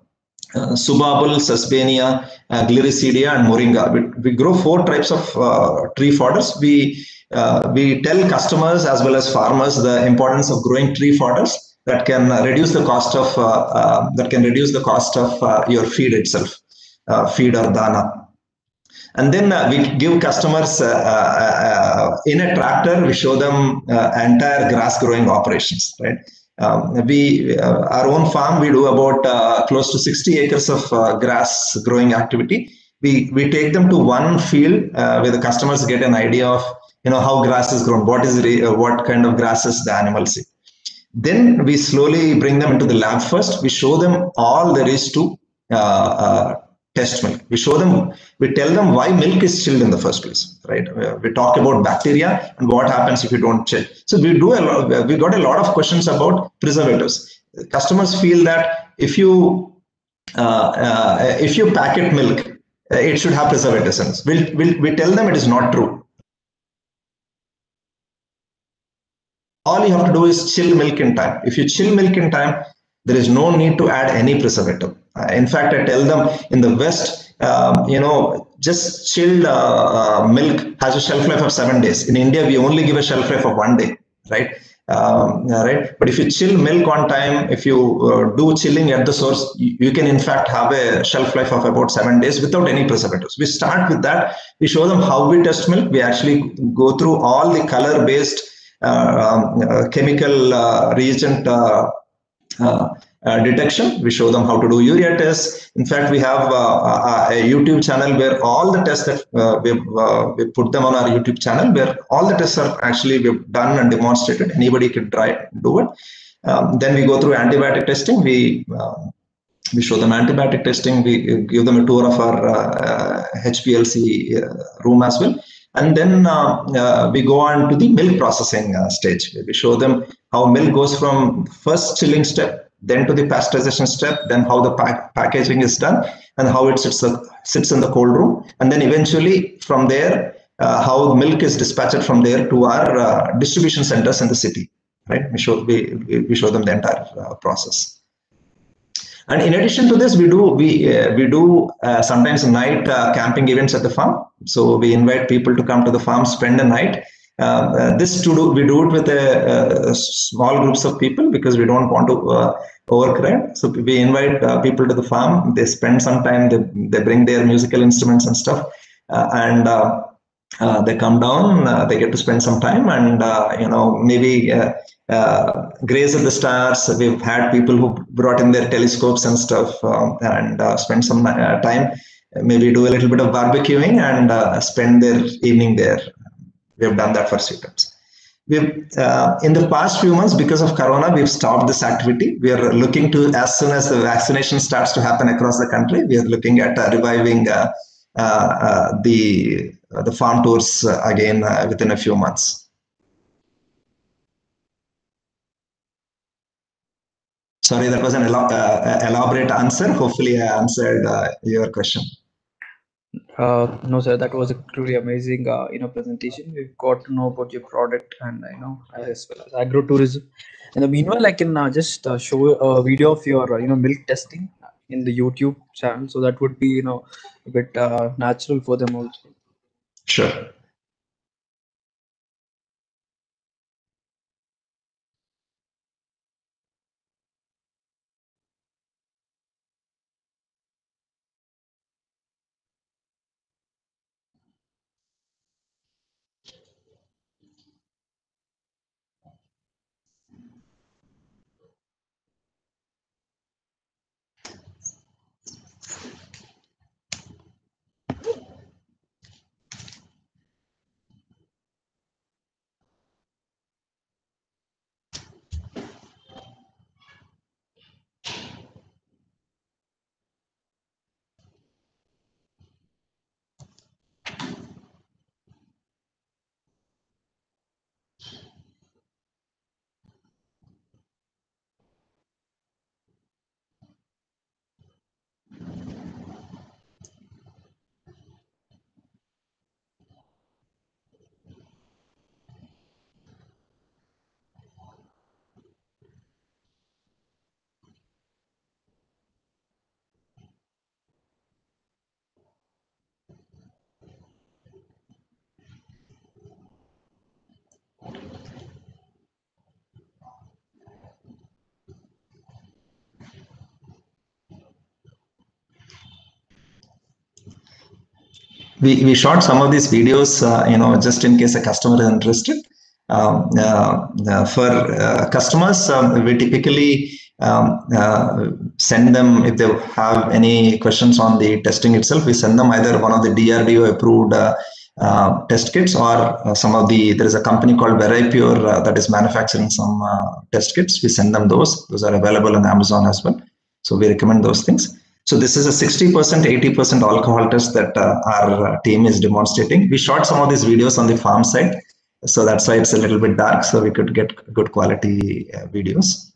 uh, subabul, sesbania, gliricidia, and moringa. We, we grow four types of tree fodders. We we tell customers as well as farmers the importance of growing tree fodders that can reduce the cost of that can reduce the cost of your feed itself uh, feed or dana. And then uh, we give customers uh, in a tractor, we show them entire grass growing operations, right? Um, we uh, our own farm we do about uh, close to 60 acres of uh, grass growing activity we we take them to one field where the customers get an idea of you know how grass is grown what is what kind of grasses the animals eat then we slowly bring them into the lab first we show them all there is to test milk. We show them, we tell them why milk is chilled in the first place, right? We talk about bacteria and what happens if you don't chill. So we do a lot, we got a lot of questions about preservatives. Customers feel that if you uh, uh, if you packet milk, uh, it should have preservatives. We'll, we'll, we tell them it is not true. All you have to do is chill milk in time. If you chill milk in time, there is no need to add any preservative Uh, in fact, I tell them in the West, um, you know, just chilled uh, uh, milk has a shelf life of seven days. In India, we only give a shelf life of one day, right? Um, right. But if you chill milk on time, if you uh, do chilling at the source, you, you, can in fact have a shelf life of about seven days without any preservatives. We start with that. We show them how we test milk. We actually go through all the color-based uh, um, uh, chemical uh, reagent uh, uh, detection. We show them how to do urea tests. In fact, we have uh, a YouTube channel where all the tests that uh, we've, we put them on our YouTube channel, where all the tests are actually we've done and demonstrated. Anybody can try do it. Um, then we go through antibiotic testing. We um, we show them antibiotic testing. We give them a tour of our uh, HPLC uh, room as well. And then uh, we go on to the milk processing stage. We show them how milk goes from first chilling step then to the pasteurization step, then how the pack packaging is done, and how it sits, uh, sits in the cold room. And then eventually from there, uh, how milk is dispatched from there to our uh, distribution centers in the city. Right? We show we, we show them the entire uh, process. And in addition to this, we do we uh, we do uh, sometimes night camping events at the farm. So we invite people to come to the farm, spend a night, uh, uh, this to do we do it with a, a, small groups of people because we don't want to uh, overcrowd. So we invite uh, people to the farm. They spend some time they, they bring their musical instruments and stuff uh, and uh, they come down they get to spend some time and you know maybe graze at the stars. We've had people who brought in their telescopes and stuff um, and spend some time maybe do a little bit of barbecuing and spend their evening there we have done that for students. We've, uh, in the past few months, because of Corona, we've stopped this activity. We are looking to, as soon as the vaccination starts to happen across the country, we are looking at uh, reviving uh, uh, uh the the farm tours again within a few months. Sorry, that was an elaborate answer. Hopefully, I answered your question.
Uh, no, sir, that was a truly amazing, uh, you know, presentation. We've got to know about your product and you know, as well as agro-tourism. In the meanwhile, I can uh, just uh, show a video of your, uh, you know, milk testing in the YouTube channel. So that would be, you know, a bit uh, natural for them also.
Sure. We, we shot some of these videos, uh, you know, just in case a customer is interested. Um, uh, uh, for uh, customers, um, we typically um, uh, send them if they have any questions on the testing itself. We send them either one of the DRDO approved uh, test kits or some of the there is a company called VeriPure that is manufacturing some test kits. We send them those. Those are available on Amazon as well. So we recommend those things. So this is a 60%, 80% alcohol test that uh, our uh, team is demonstrating. We shot some of these videos on the farm side. So that's why it's a little bit dark. So we could get good quality uh, videos.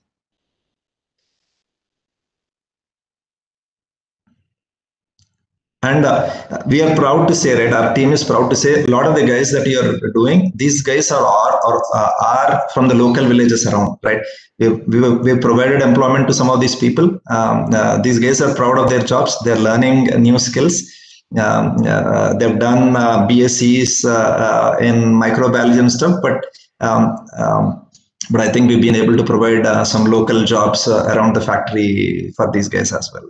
And uh, we are proud to say right our team is proud to say a lot of the guys that you are doing these guys are are, are, uh, are from the local villages around right? We, we, we provided employment to some of these people. Um, uh, these guys are proud of their jobs. They're learning new skills. Um, uh, they've done uh, bscs uh, in microbiology and stuff but um, um, but i think we've been able to provide some local jobs around the factory for these guys as well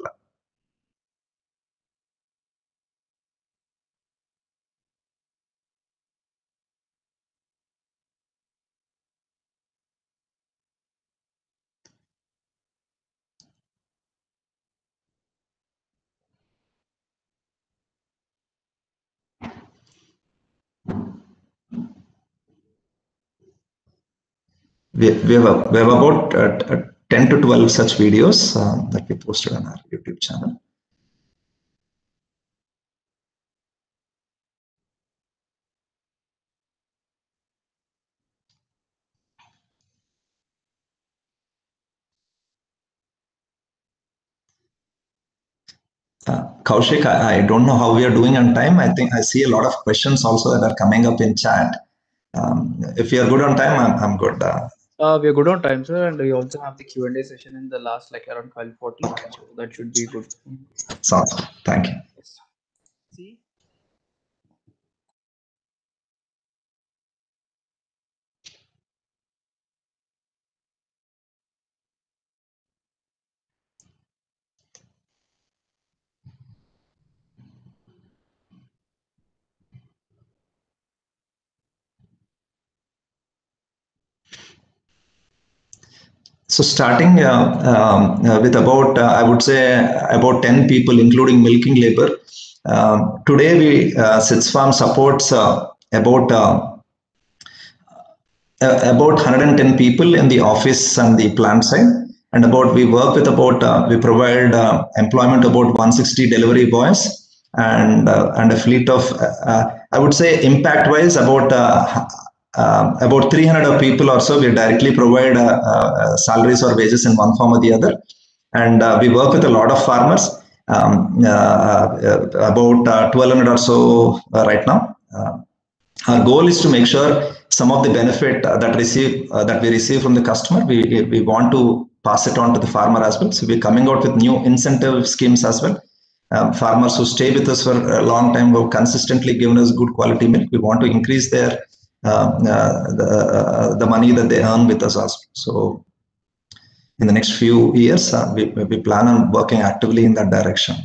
we, have, a, we have about uh, 10 to 12 such videos uh, that we posted on our YouTube channel. Uh, Kaushik, I, I, don't know how we are doing on time. I think I see a lot of questions also that are coming up in chat. Um, if you are good on time, I'm, I'm good. Uh,
uh, we are good on time, sir, and we also have the Q and A session in the last, like around 12:40. So that should be good.
Sounds. Thank you. So starting uh, um, uh, with about, uh, I would say about 10 people, including milking labor. Um, today, we Sid's Farm supports about about 110 people in the office and the plant side and about we work with about uh, we provide uh, employment about 160 delivery boys and uh, and a fleet of i would say impact wise about um, about 300 people or so, we directly provide uh, uh, salaries or wages in one form or the other. And uh, we work with a lot of farmers, um, about 1200 or so right now. our goal is to make sure some of the benefit that receive that we receive from the customer, we, we want to pass it on to the farmer as well. So we're coming out with new incentive schemes as well. Um, farmers who stay with us for a long time who have consistently given us good quality milk. We want to increase their uh, uh, Uh, uh, the, uh, uh, the money that they earn with us. So in the next few years, we, we plan on working actively in that direction.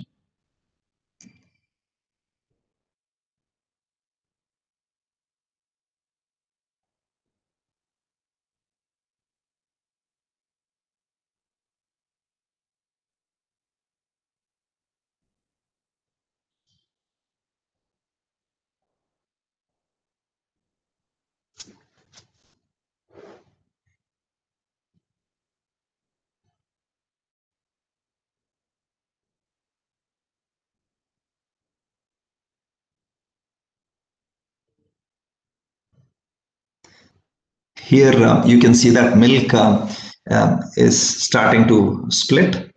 Here uh, you can see that milk uh, uh, is starting to split.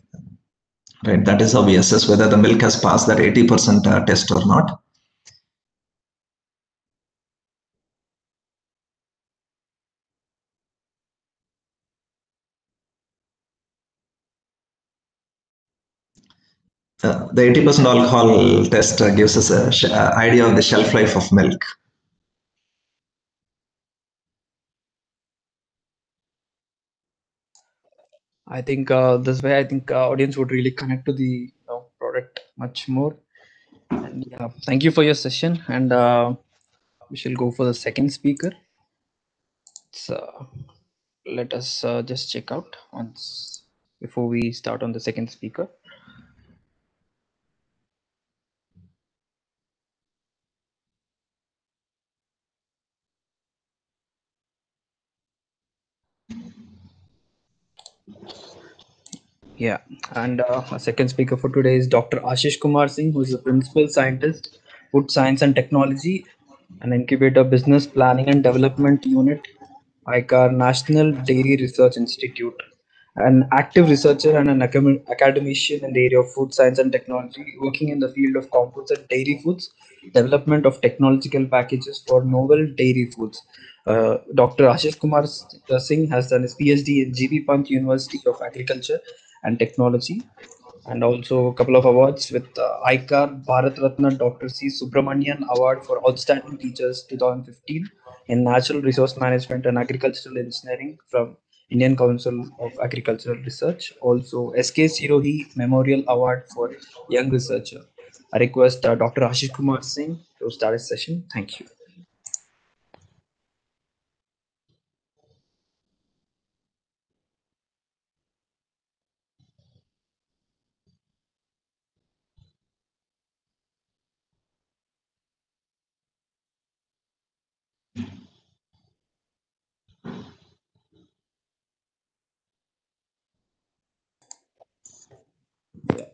Right, that is how we assess whether the milk has passed that 80% uh, test or not. Uh, the 80% alcohol test gives us an idea of the shelf life of milk.
I think uh, this way, I think uh, audience would really connect to the product much more. And yeah, thank you for your session. And uh, we shall go for the second speaker. So let us uh, just check out once before we start on the second speaker. Yeah, and uh, our second speaker for today is Dr. Ashish Kumar Singh, who is the principal scientist, food science and technology, and incubator business planning and development unit, ICAR National Dairy Research Institute. an active researcher and an academ- academician in the area of food science and technology, working in the field of composite dairy foods, development of technological packages for novel dairy foods. Uh, Dr. Ashish Kumar Singh has done his PhD in GB Pant University of Agriculture and Technology, and also a couple of awards with uh, ICAR Bharat Ratna Dr. C. Subramanian Award for Outstanding Teachers 2015 in Natural Resource Management and Agricultural Engineering from Indian Council of Agricultural Research. Also, S.K. Sirohi Memorial Award for Young Researcher. I request uh, Dr. Ashish Kumar Singh to start his session. Thank you.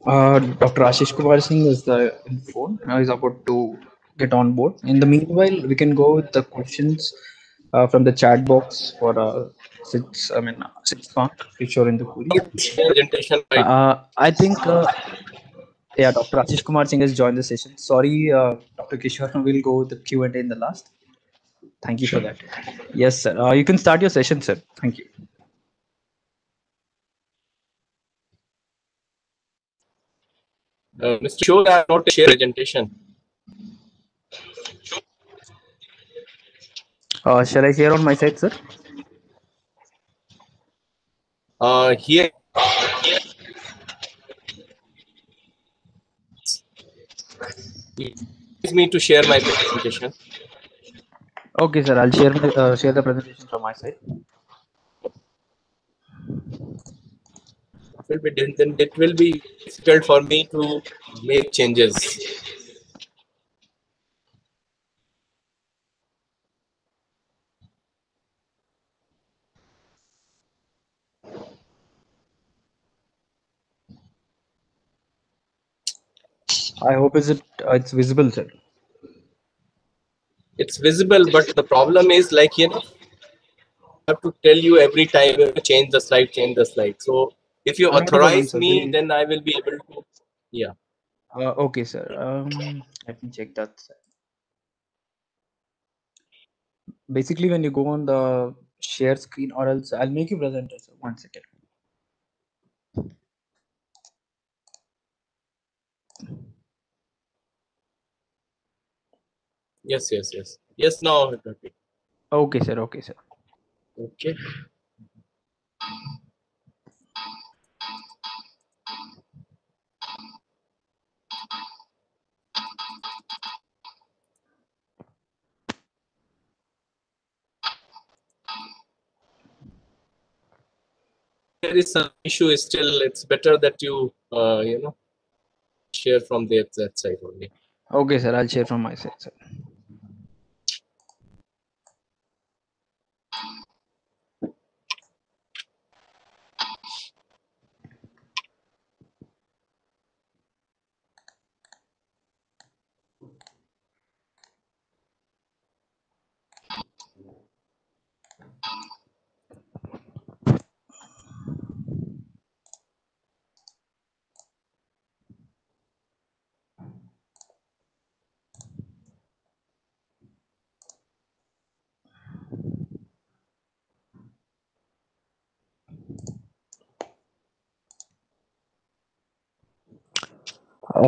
Uh, Dr. Ashish Kumar Singh is the phone. Now he's about to get on board. In the meanwhile, we can go with the questions uh, from the chat box for uh, six. I mean, six mark Kishore Indukuri.
presentation
Uh, I think, uh, yeah, Dr. Ashish Kumar Singh has joined the session. Sorry, uh, Dr. Kishore, we'll go with the Q and A in the last. Thank you for that. Yes, sir. Uh, you can start your session, sir. Thank you.
Uh, mr sure i not share presentation
Uh, shall I share on my side, sir?
uh here Please me to share my presentation
Okay, sir. I'll share uh, share the presentation from my side.
Will be then, then it will be difficult for me to make changes
I hope is it uh, it's visible, sir.
it's visible but the problem is like you know I have to tell you every time you change the slide change the slide so if you authorize me then i will be able to yeah
Uh, okay, sir. Um, let me check that. sir. Basically, when you go on the share screen, or else I'll make you presenter. Sir, one second.
yes yes yes yes now.
Okay, sir. Okay, sir.
okay there is some issue still it's better that you uh, you know share from that, that side only
Okay, sir. I'll share from my side, sir.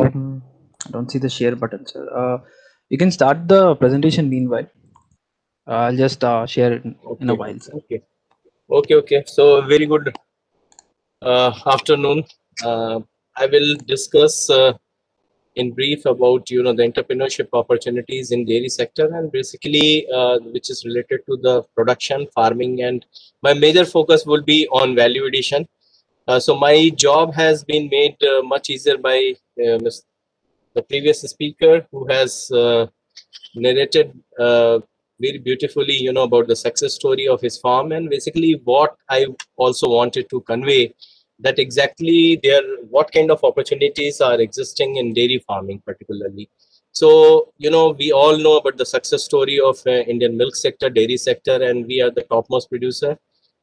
Um, I don't see the share button, sir. Uh, you can start the presentation meanwhile. Uh, I'll just uh, share it in, in a while, sir.
okay okay okay so very good uh, afternoon uh, i will discuss uh, in brief about you know the entrepreneurship opportunities in dairy sector and basically uh, which is related to the production farming and my major focus will be on value addition so my job has been made uh, much easier by uh, the previous speaker who has uh, narrated uh, very beautifully you know about the success story of his farm and basically what i also wanted to convey that exactly there what kind of opportunities are existing in dairy farming particularly. So you know we all know about the success story of uh, indian milk sector dairy sector and we are the topmost producer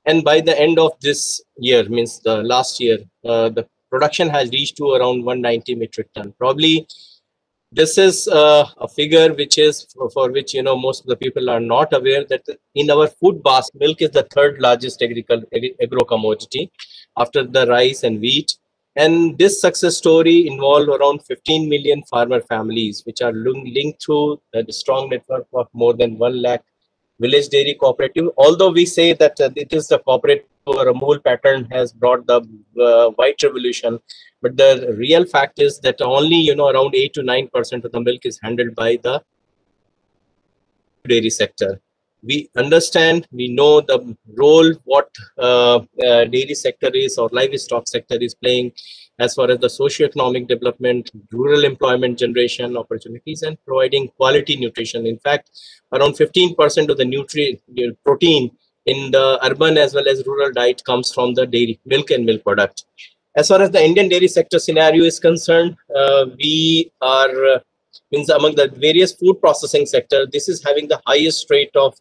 and by the end of this year means the last year uh, the production has reached to around 190 metric ton. Probably this is uh, a figure which is for, for, which you know most of the people are not aware that in our food basket milk is the third largest agricultural agro commodity after the rice and wheat. And this success story involved around 15 million farmer families which are linked through the strong network of more than 1 lakh village dairy cooperative although we say that uh, it is the cooperative or Amul pattern has brought the uh, white revolution but the real fact is that only you know around 8 to 9 percent of the milk is handled by the dairy sector we understand we know the role what uh, uh, dairy sector is or livestock sector is playing as far as the socio-economic development, rural employment generation opportunities, and providing quality nutrition. In fact, around 15% of the nutrient protein in the urban as well as rural diet comes from the dairy, milk and milk product. As far as the Indian dairy sector scenario is concerned, uh, we are uh, means among the various food processing sector, this is having the highest rate of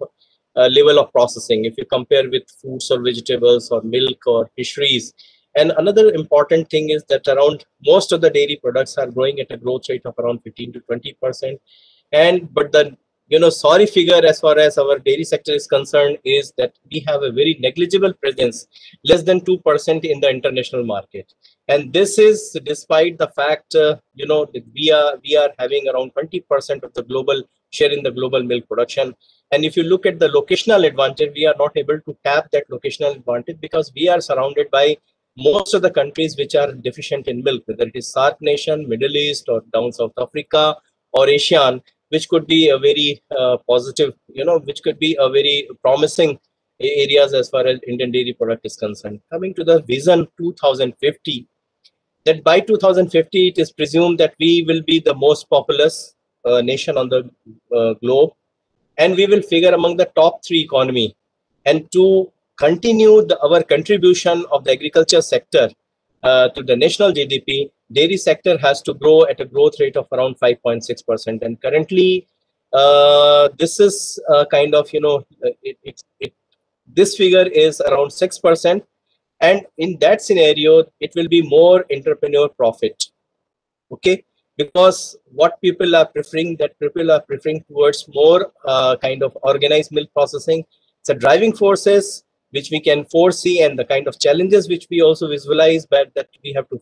uh, level of processing. If you compare with fruits or vegetables or milk or fisheries, and another important thing is that around most of the dairy products are growing at a growth rate of around 15 to 20 percent. And but the you know sorry figure as far as our dairy sector is concerned is that we have a very negligible presence, less than two percent in the international market. And this is despite the fact uh, you know that we are we are having around 20 percent of the global share in the global milk production. And if you look at the locational advantage, we are not able to tap that locational advantage because we are surrounded by most of the countries which are deficient in milk, whether it is SAARC nation, Middle East, or down South Africa, or ASEAN, which could be a very uh, positive, you know, which could be a very promising areas as far as Indian dairy product is concerned. Coming to the vision 2050, that by 2050 it is presumed that we will be the most populous uh, nation on the uh, globe, and we will figure among the top three economy. And to continue the, our contribution of the agriculture sector uh, to the national GDP, dairy sector has to grow at a growth rate of around 5.6%. And currently, uh, this is uh, kind of, you know, it, it, it, this figure is around 6%. And in that scenario, it will be more entrepreneur profit. Okay. Because what people are preferring, that people are preferring towards more uh, kind of organized milk processing. So driving forces which we can foresee and the kind of challenges which we also visualize but that we have to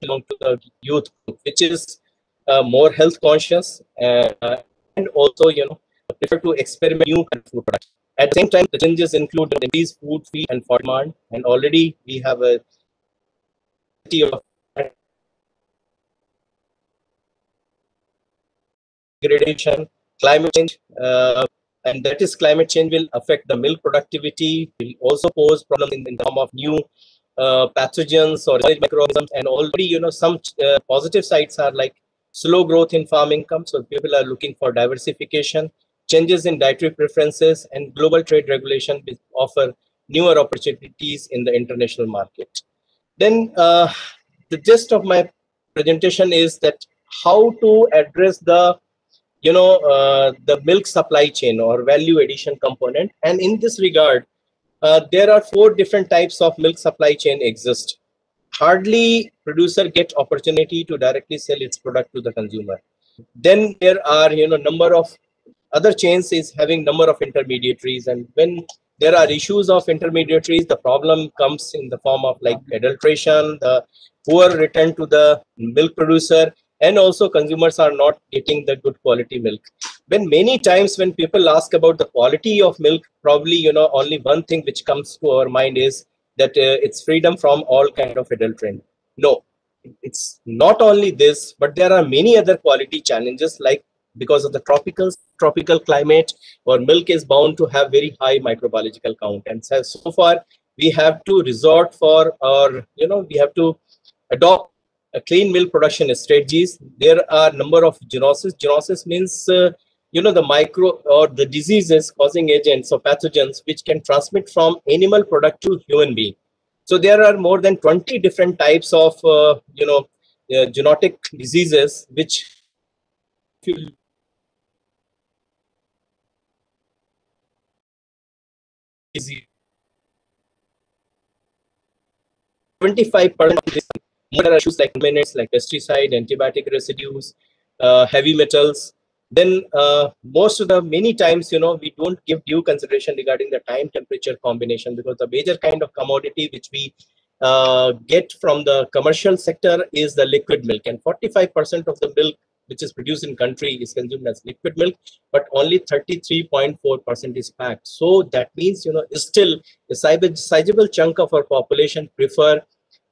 belong to the youth which is uh, more health conscious uh, and also you know prefer to experiment new kind of food products at the same time, the changes include the increased food, fee and for demand. And already we have a city of degradation, climate change, uh, and that is climate change will affect the milk productivity, will also pose problems in, in the form of new uh, pathogens or microorganisms. And already, you know, some uh, positive sides are like slow growth in farm income. So people are looking for diversification changes in dietary preferences, and global trade regulation offer newer opportunities in the international market. Then uh, the gist of my presentation is that how to address the you know uh, the milk supply chain or value addition component and in this regard uh, there are four different types of milk supply chain exist. Hardly producer get opportunity to directly sell its product to the consumer. Then there are you know number of other chains is having number of intermediaries and when there are issues of intermediaries the problem comes in the form of like adulteration the poor return to the milk producer and also consumers are not getting the good quality milk when many times when people ask about the quality of milk probably you know only one thing which comes to our mind is that uh, it's freedom from all kind of adulterant no it's not only this but there are many other quality challenges like because of the tropical tropical climate our milk is bound to have very high microbiological count. And so, so far we have to resort for or you know we have to adopt a clean milk production strategies. There are number of zoonosis zoonosis means uh, you know the micro or the diseases causing agents or pathogens which can transmit from animal product to human being So there are more than 20 different types of, uh, you know, uh, diseases, which you 25% of other issues like contaminants, like pesticide, antibiotic residues, uh, heavy metals. Then uh, most of the many times, you know, we don't give due consideration regarding the time temperature combination because the major kind of commodity which we uh, get from the commercial sector is the liquid milk, and 45% of the milk which is produced in country is consumed as liquid milk, but only 33.4% is packed. So that means, you know, still a sizable chunk of our population prefer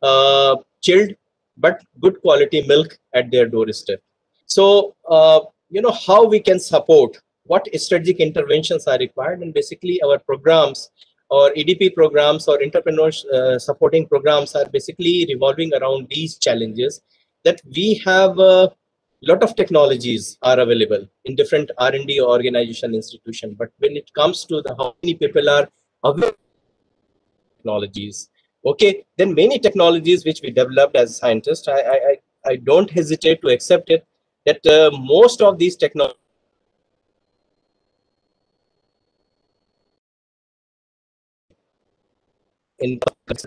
uh, chilled but good quality milk at their doorstep. So, uh, you know, how we can support, what strategic interventions are required, and basically our programs or EDP programs or entrepreneurs uh, supporting programs are basically revolving around these challenges that we have a lot of technologies are available in different R&D organization institution. But when it comes to the how many people are aware technologies, okay then many technologies which we developed as scientists i i i don't hesitate to accept it that uh, most of these technologies in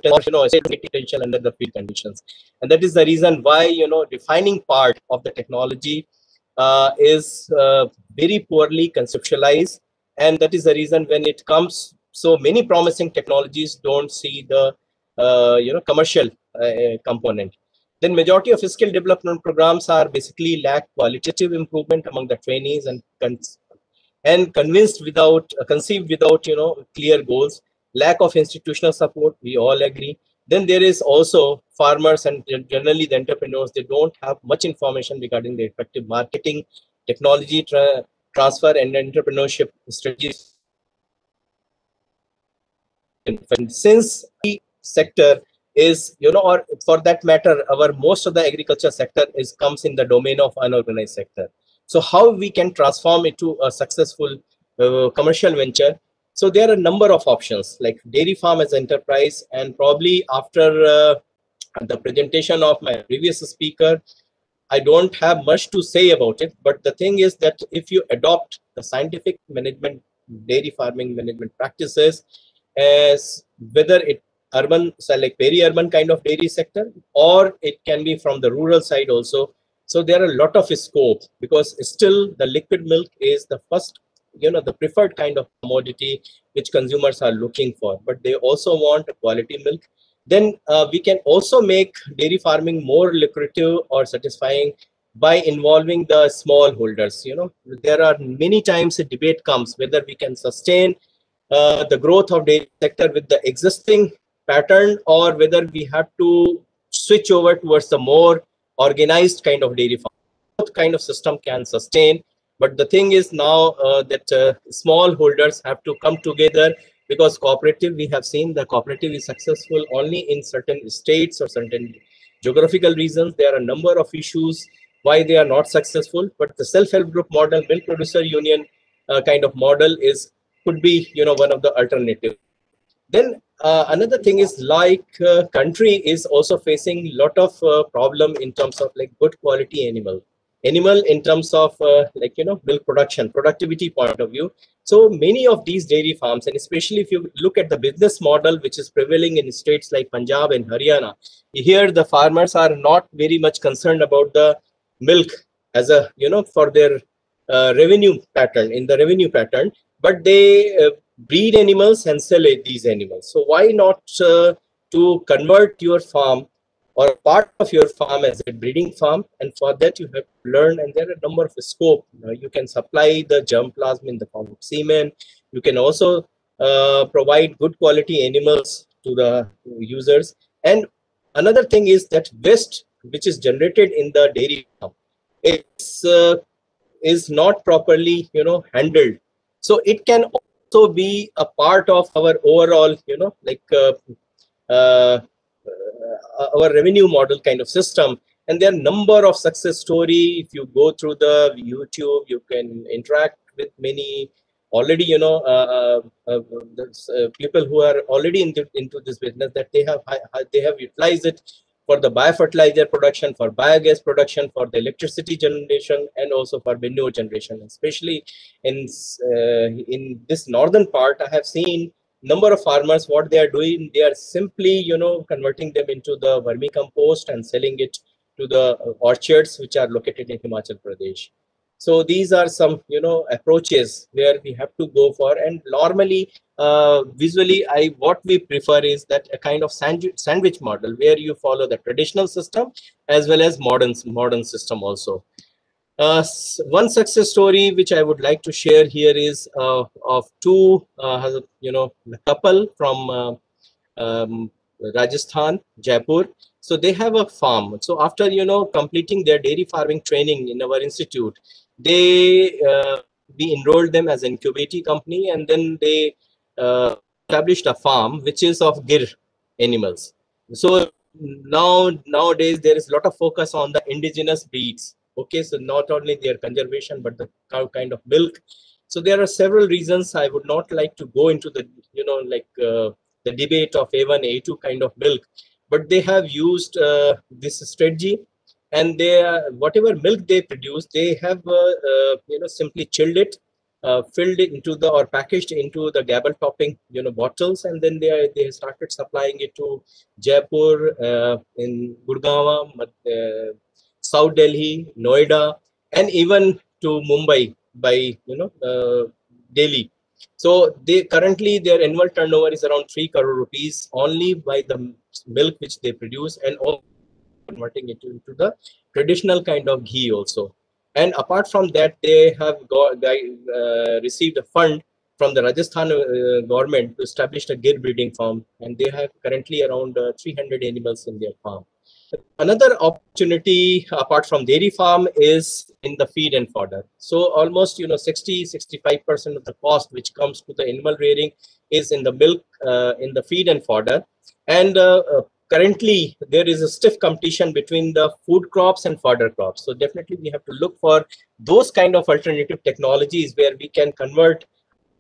you know potential under the field conditions. And that is the reason why you know defining part of the technology uh, is uh, very poorly conceptualized. And that is the reason when it comes so many promising technologies don't see the uh, you know commercial uh, component then majority of skill development programs are basically lack qualitative improvement among the trainees and and convinced without uh, conceived without you know clear goals lack of institutional support we all agree. Then there is also farmers and generally the entrepreneurs they don't have much information regarding the effective marketing technology tra transfer and entrepreneurship strategies. And since the sector is you know or for that matter our most of the agriculture sector is comes in the domain of unorganized sector. So how we can transform it to a successful uh, commercial venture? So there are a number of options like dairy farm as enterprise and probably after uh, the presentation of my previous speaker i don't have much to say about it but the thing is that if you adopt the scientific management dairy farming management practices as whether it urban so like peri-urban kind of dairy sector or it can be from the rural side also. So there are a lot of scope because still the liquid milk is the first you know the preferred kind of commodity which consumers are looking for. But they also want quality milk. Then uh, we can also make dairy farming more lucrative or satisfying by involving the small holders you know. There are many times a debate comes whether we can sustain uh, the growth of dairy sector with the existing pattern or whether we have to switch over towards the more organized kind of dairy farm. Both kind of system can sustain. But the thing is now uh, that uh, small holders have to come together because cooperative, we have seen the cooperative is successful only in certain states or certain geographical reasons. There are a number of issues why they are not successful. But the self-help group model, milk producer union uh, kind of model is could be you know one of the alternative. Then uh, another thing is like uh, country is also facing lot of uh, problem in terms of like good quality animal. Animal in terms of uh, like you know milk production productivity point of view. So many of these dairy farms and especially if you look at the business model which is prevailing in states like punjab and haryana here the farmers are not very much concerned about the milk as a you know for their uh, revenue pattern in the revenue pattern. But they uh, breed animals and sell these animals. So why not uh, to convert your farm or part of your farm as a breeding farm and for that you have to learn and there are a number of scope. You, know, you can supply the germplasm in the form of semen. You can also uh, provide good quality animals to the users. And another thing is that waste which is generated in the dairy farm it's, uh, is not properly you know handled. So it can also be a part of our overall, you know, like uh, uh, our revenue model kind of system. And there are number of success story. If you go through the YouTube, you can interact with many already you know uh, uh, uh, people who are already into into this business that they have they have utilized it for the biofertilizer production, for biogas production, for the electricity generation, and also for manure generation. Especially in uh, in this northern part, I have seen number of farmers what they are doing. They are simply you know converting them into the vermicompost and selling it to the orchards which are located in Himachal Pradesh so these are some you know approaches where we have to go for. And normally uh, visually i what we prefer is that a kind of sandwich model where you follow the traditional system as well as modern modern system also. Uh, one success story which i would like to share here is uh, of two uh, you know couple from uh, um, rajasthan jaipur. So they have a farm. So after you know completing their dairy farming training in our institute they uh, we enrolled them as an company and then they uh, established a farm which is of gir animals. So now nowadays there is a lot of focus on the indigenous breeds. Okay so not only their conservation but the kind of milk. So there are several reasons i would not like to go into the you know like uh, the debate of a1 a2 kind of milk. But they have used uh, this strategy and they whatever milk they produce they have uh, uh, you know simply chilled it uh, filled it into the or packaged into the gabble topping you know bottles. And then they they started supplying it to jaipur uh, in gurgaon uh, south delhi noida and even to mumbai by you know uh, delhi. So they currently their annual turnover is around 3 crore rupees only by the milk which they produce and all converting it into the traditional kind of ghee also. And apart from that, they have got, uh, received a fund from the Rajasthan uh, government to establish a gir breeding farm, and they have currently around uh, 300 animals in their farm. Another opportunity apart from dairy farm is in the feed and fodder. So almost you know 60 65% of the cost which comes to the animal rearing is in the milk, uh, in the feed and fodder. And uh, uh, currently there is a stiff competition between the food crops and fodder crops. So definitely we have to look for those kind of alternative technologies where we can convert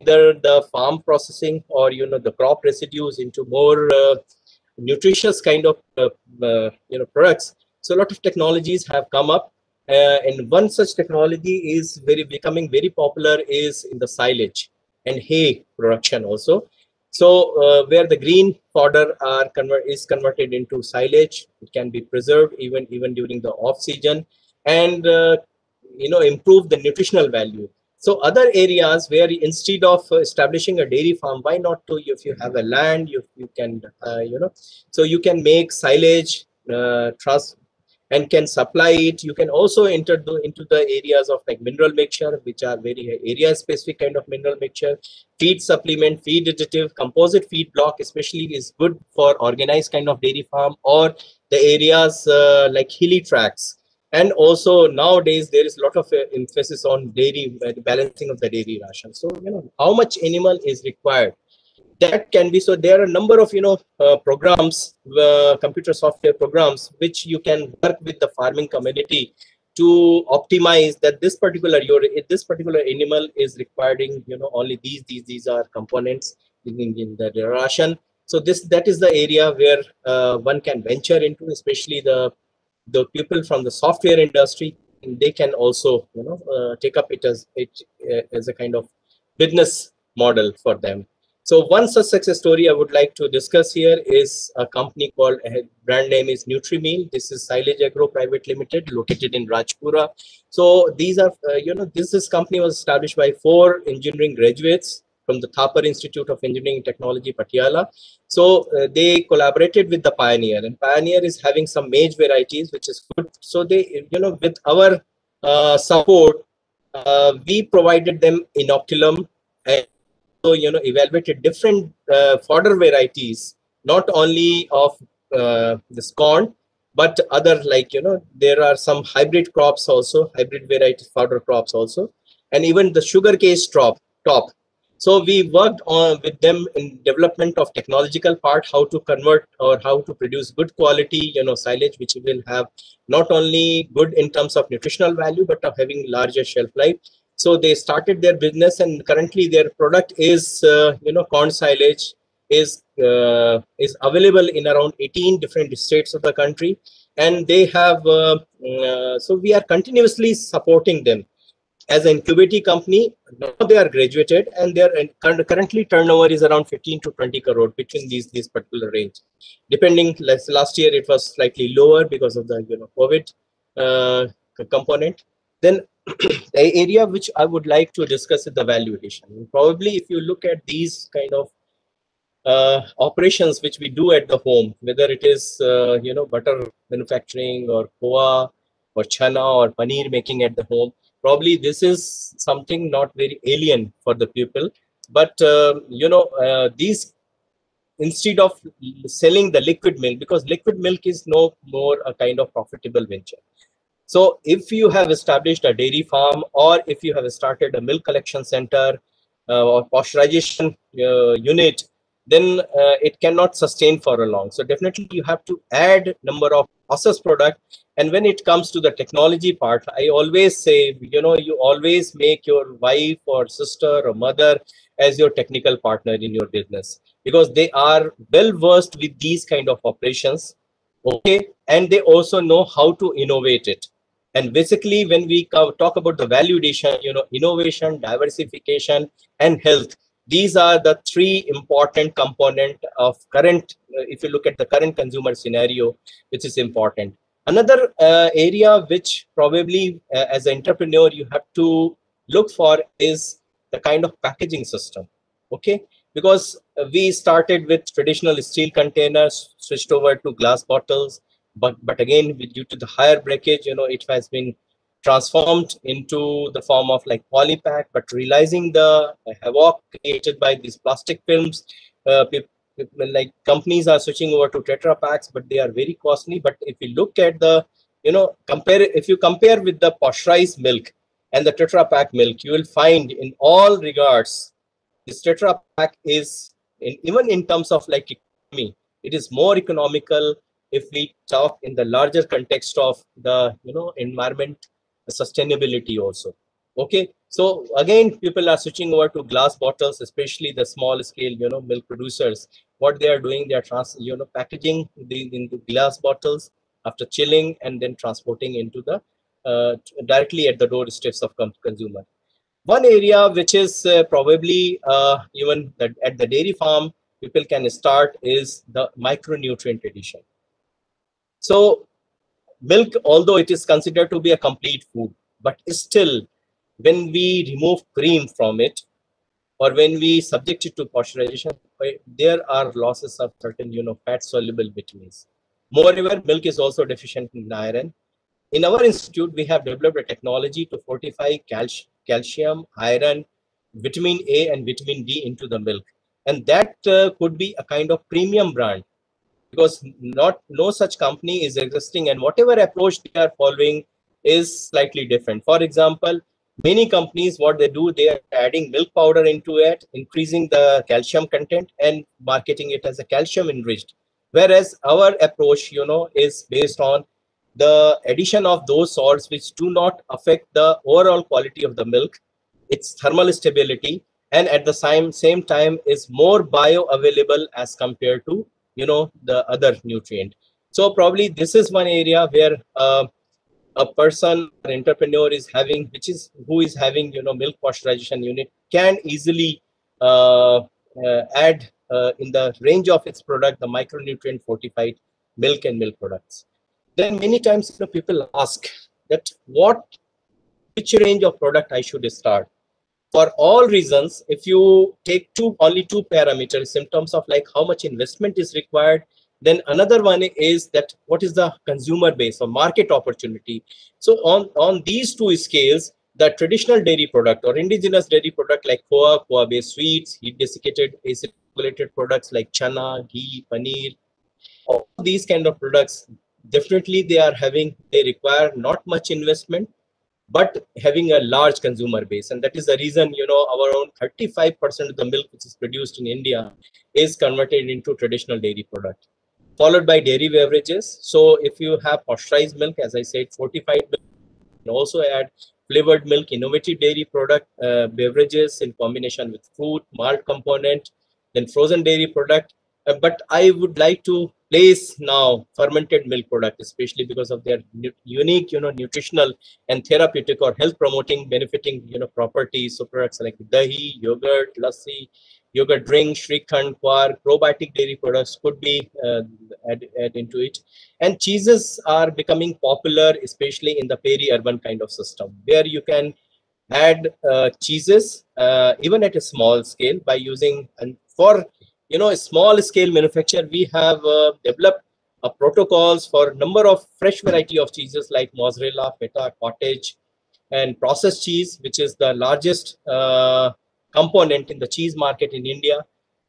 either the farm processing or you know the crop residues into more uh, nutritious kind of uh, uh, you know products. So a lot of technologies have come up uh, and one such technology is very becoming very popular is in the silage and hay production also so uh, where the green fodder are convert is converted into silage, it can be preserved even even during the off season, and uh, you know improve the nutritional value. So other areas where instead of establishing a dairy farm, why not to if you have a land, you you can uh, you know so you can make silage, uh, and can supply it. You can also enter the, into the areas of like mineral mixture, which are very area specific kind of mineral mixture, feed supplement, feed additive, composite feed block, especially is good for organized kind of dairy farm or the areas uh, like hilly tracts. And also nowadays there is a lot of uh, emphasis on dairy, uh, balancing of the dairy ration. So, you know, how much animal is required that can be so there are a number of you know uh, programs uh, computer software programs which you can work with the farming community to optimize that this particular your this particular animal is requiring you know only these these these are components in, in the ration. So this that is the area where uh, one can venture into especially the the people from the software industry they can also you know uh, take up it as it uh, as a kind of business model for them so one such success story I would like to discuss here is a company called uh, brand name is NutriMeal. This is Silage Agro Private Limited located in Rajpura. So these are, uh, you know, this, this company was established by four engineering graduates from the Thapar Institute of Engineering Technology, Patiala. So uh, they collaborated with the Pioneer and Pioneer is having some maize varieties, which is good. So they, you know, with our uh, support, uh, we provided them inoculum and you know evaluated different uh, fodder varieties not only of uh, this corn but other like you know there are some hybrid crops also hybrid variety fodder crops also and even the sugarcane top top. So we worked on with them in development of technological part how to convert or how to produce good quality you know silage which will have not only good in terms of nutritional value but of having larger shelf life So they started their business, and currently their product is, uh, you know, corn silage is uh, is available in around 18 different states of the country, and they have. Uh, uh, so we are continuously supporting them as an incubating company. Now they are graduated, and their currently turnover is around 15 to 20 crore between these these particular range, depending. Last year it was slightly lower because of the you know COVID uh, component. Then the area which I would like to discuss is the valuation. addition. Probably if you look at these kind of uh, operations which we do at the home, whether it is, uh, you know, butter manufacturing or koa or chana or paneer making at the home, probably this is something not very alien for the people. But, uh, you know, uh, these, instead of selling the liquid milk, because liquid milk is no more a kind of profitable venture so if you have established a dairy farm or if you have started a milk collection center uh, or pasteurization uh, unit, then uh, it cannot sustain for a long. So definitely you have to add number of process product. And when it comes to the technology part, I always say, you know, you always make your wife or sister or mother as your technical partner in your business because they are well versed with these kind of operations okay and they also know how to innovate it and basically, when we talk about the value addition, you know, innovation, diversification, and health, these are the three important component of current, uh, if you look at the current consumer scenario, which is important. Another uh, area which probably uh, as an entrepreneur you have to look for is the kind of packaging system. Okay, because we started with traditional steel containers, switched over to glass bottles, but but again due to the higher breakage you know it has been transformed into the form of like polypack. But realizing the havoc created by these plastic films uh, like companies are switching over to tetra packs but they are very costly. But if you look at the you know compare if you compare with the pasteurized milk and the tetra pack milk you will find in all regards this tetra pack is in, even in terms of like economy it is more economical if we talk in the larger context of the you know environment sustainability also. Okay? So again people are switching over to glass bottles especially the small scale you know milk producers. What they are doing they are trans you know packaging the into glass bottles after chilling and then transporting into the uh, directly at the doorsteps of consumer. One area which is uh, probably uh, even that at the dairy farm people can start is the micronutrient addition so milk, although it is considered to be a complete food, but still when we remove cream from it or when we subject it to pasteurization, there are losses of certain, you know, fat soluble vitamins. Moreover, milk is also deficient in iron. In our institute, we have developed a technology to fortify calcium, iron, vitamin A and vitamin D into the milk. And that uh, could be a kind of premium brand because not no such company is existing and whatever approach they are following is slightly different. For example many companies what they do they are adding milk powder into it increasing the calcium content and marketing it as a calcium enriched. Whereas our approach you know is based on the addition of those salts which do not affect the overall quality of the milk its thermal stability and at the same same time is more bioavailable as compared to you know the other nutrient. So probably this is one area where uh, a person an entrepreneur is having which is who is having you know milk pasteurization unit can easily uh, uh, add uh, in the range of its product the micronutrient fortified milk and milk products. Then many times you know, people ask that what which range of product i should start for all reasons, if you take two only two parameters in terms of like how much investment is required, then another one is that what is the consumer base or market opportunity. So on, on these two scales, the traditional dairy product or indigenous dairy product like koa, koa-based sweets, heat desiccated, acidulated products like chana, ghee, paneer, all these kind of products, definitely they are having, they require not much investment but having a large consumer base. And that is the reason, you know, around 35% of the milk which is produced in India is converted into traditional dairy product, followed by dairy beverages. So if you have pasteurized milk, as I said, fortified milk, and also add flavored milk, innovative dairy product, uh, beverages in combination with fruit, malt component, then frozen dairy product. Uh, but I would like to place now fermented milk product, especially because of their unique, you know, nutritional and therapeutic or health promoting, benefiting, you know, properties. So products like dahi, yogurt, lassi, yogurt drink, shrikhand, quark, probiotic dairy products could be uh, add, add into it. And cheeses are becoming popular, especially in the peri-urban kind of system, where you can add uh, cheeses uh, even at a small scale by using and for you know a small scale manufacture we have uh, developed uh, protocols for a number of fresh variety of cheeses like mozzarella feta cottage and processed cheese which is the largest uh, component in the cheese market in india.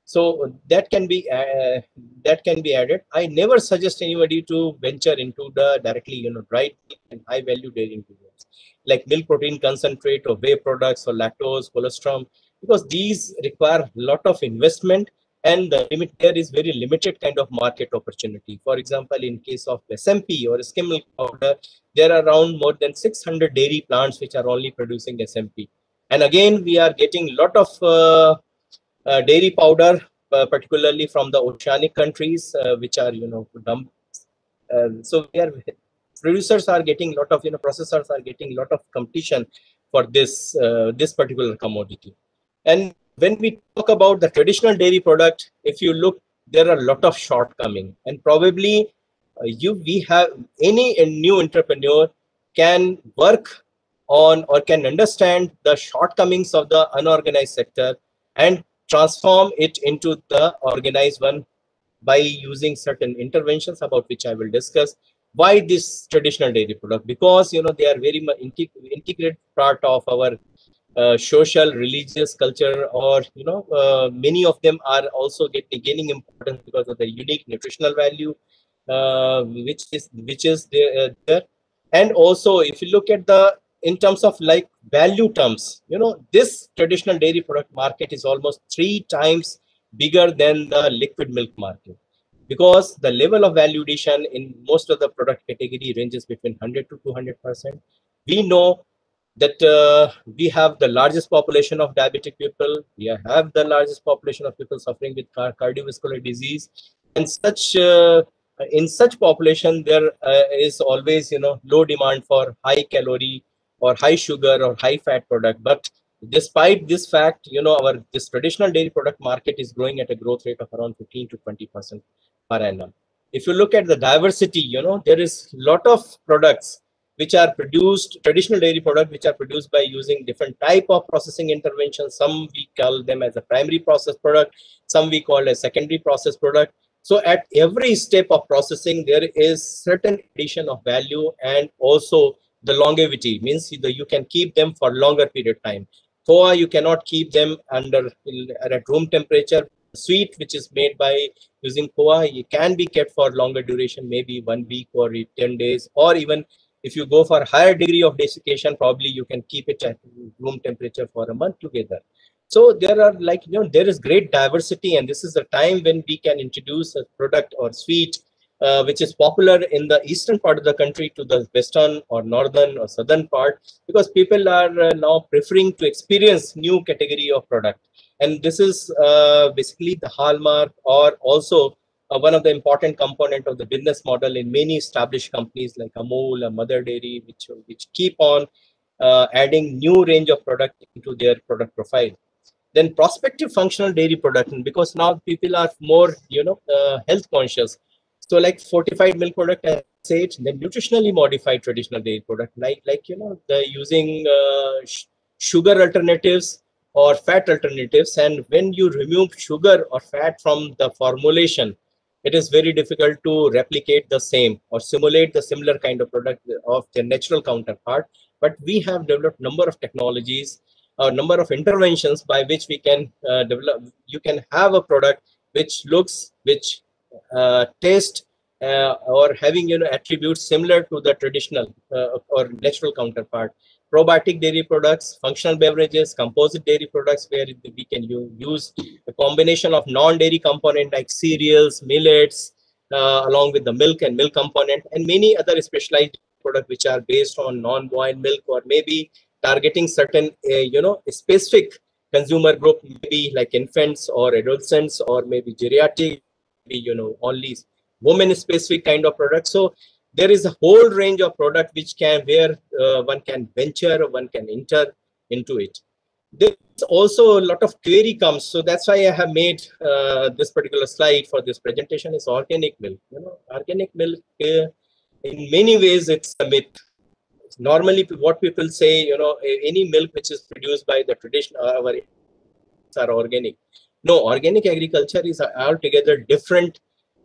So that can be uh, that can be added. I never suggest anybody to venture into the directly you know dry and high value dairy ingredients like milk protein concentrate or whey products or lactose colostrum because these require a lot of investment and the limit there is very limited kind of market opportunity. For example, in case of SMP or skim milk powder, there are around more than 600 dairy plants which are only producing SMP. And again, we are getting a lot of uh, uh, dairy powder, uh, particularly from the oceanic countries, uh, which are, you know, dump. Um, so we are, producers are getting lot of, you know, processors are getting a lot of competition for this, uh, this particular commodity. And when we talk about the traditional dairy product, if you look, there are a lot of shortcoming and probably uh, you we have any new entrepreneur can work on or can understand the shortcomings of the unorganized sector and transform it into the organized one by using certain interventions about which I will discuss. Why this traditional dairy product? Because you know they are very much integrated part of our uh, social, religious culture, or you know, uh, many of them are also getting gaining importance because of the unique nutritional value, uh, which is which is there, uh, there. And also, if you look at the in terms of like value terms, you know, this traditional dairy product market is almost three times bigger than the liquid milk market because the level of value addition in most of the product category ranges between 100 to 200 percent we know that uh, we have the largest population of diabetic people. We have the largest population of people suffering with car cardiovascular disease. And such uh, in such population there uh, is always you know low demand for high calorie or high sugar or high fat product. But despite this fact you know our this traditional dairy product market is growing at a growth rate of around 15 to 20 percent per annum. If you look at the diversity you know there is a lot of products which are produced traditional dairy product which are produced by using different type of processing interventions some we call them as a primary process product some we call as secondary process product. So at every step of processing there is certain addition of value and also the longevity means that you can keep them for longer period of time. Koa, you cannot keep them under at room temperature. Sweet which is made by using Koa, it can be kept for longer duration maybe one week or 10 days or even if you go for a higher degree of desiccation, probably you can keep it at room temperature for a month together. So there are like, you know, there is great diversity and this is the time when we can introduce a product or sweet uh, which is popular in the eastern part of the country to the western or northern or southern part because people are uh, now preferring to experience new category of product and this is uh, basically the hallmark or also uh, one of the important component of the business model in many established companies like Amul, and Mother Dairy, which which keep on uh, adding new range of product into their product profile. Then prospective functional dairy production, because now people are more you know uh, health conscious. So like fortified milk product, I say it, then nutritionally modified traditional dairy product, like like you know the using uh, sugar alternatives or fat alternatives. And when you remove sugar or fat from the formulation, it is very difficult to replicate the same or simulate the similar kind of product of their natural counterpart. But we have developed number of technologies, a number of interventions by which we can uh, develop. You can have a product which looks, which uh, taste, uh, or having you know attributes similar to the traditional uh, or natural counterpart probiotic dairy products, functional beverages, composite dairy products, where we can use a combination of non-dairy component like cereals, millets, uh, along with the milk and milk component, and many other specialized products which are based on non-boiled milk or maybe targeting certain, uh, you know, specific consumer group, maybe like infants or adolescents or maybe geriatric, maybe, you know, only women specific kind of products. So there is a whole range of product which can, where uh, one can venture, one can enter into it. There's also a lot of query comes. So that's why I have made uh, this particular slide for this presentation is organic milk. You know, organic milk, uh, in many ways, it's a myth normally what people say, you know, any milk which is produced by the traditional uh, our are organic. No, organic agriculture is altogether different,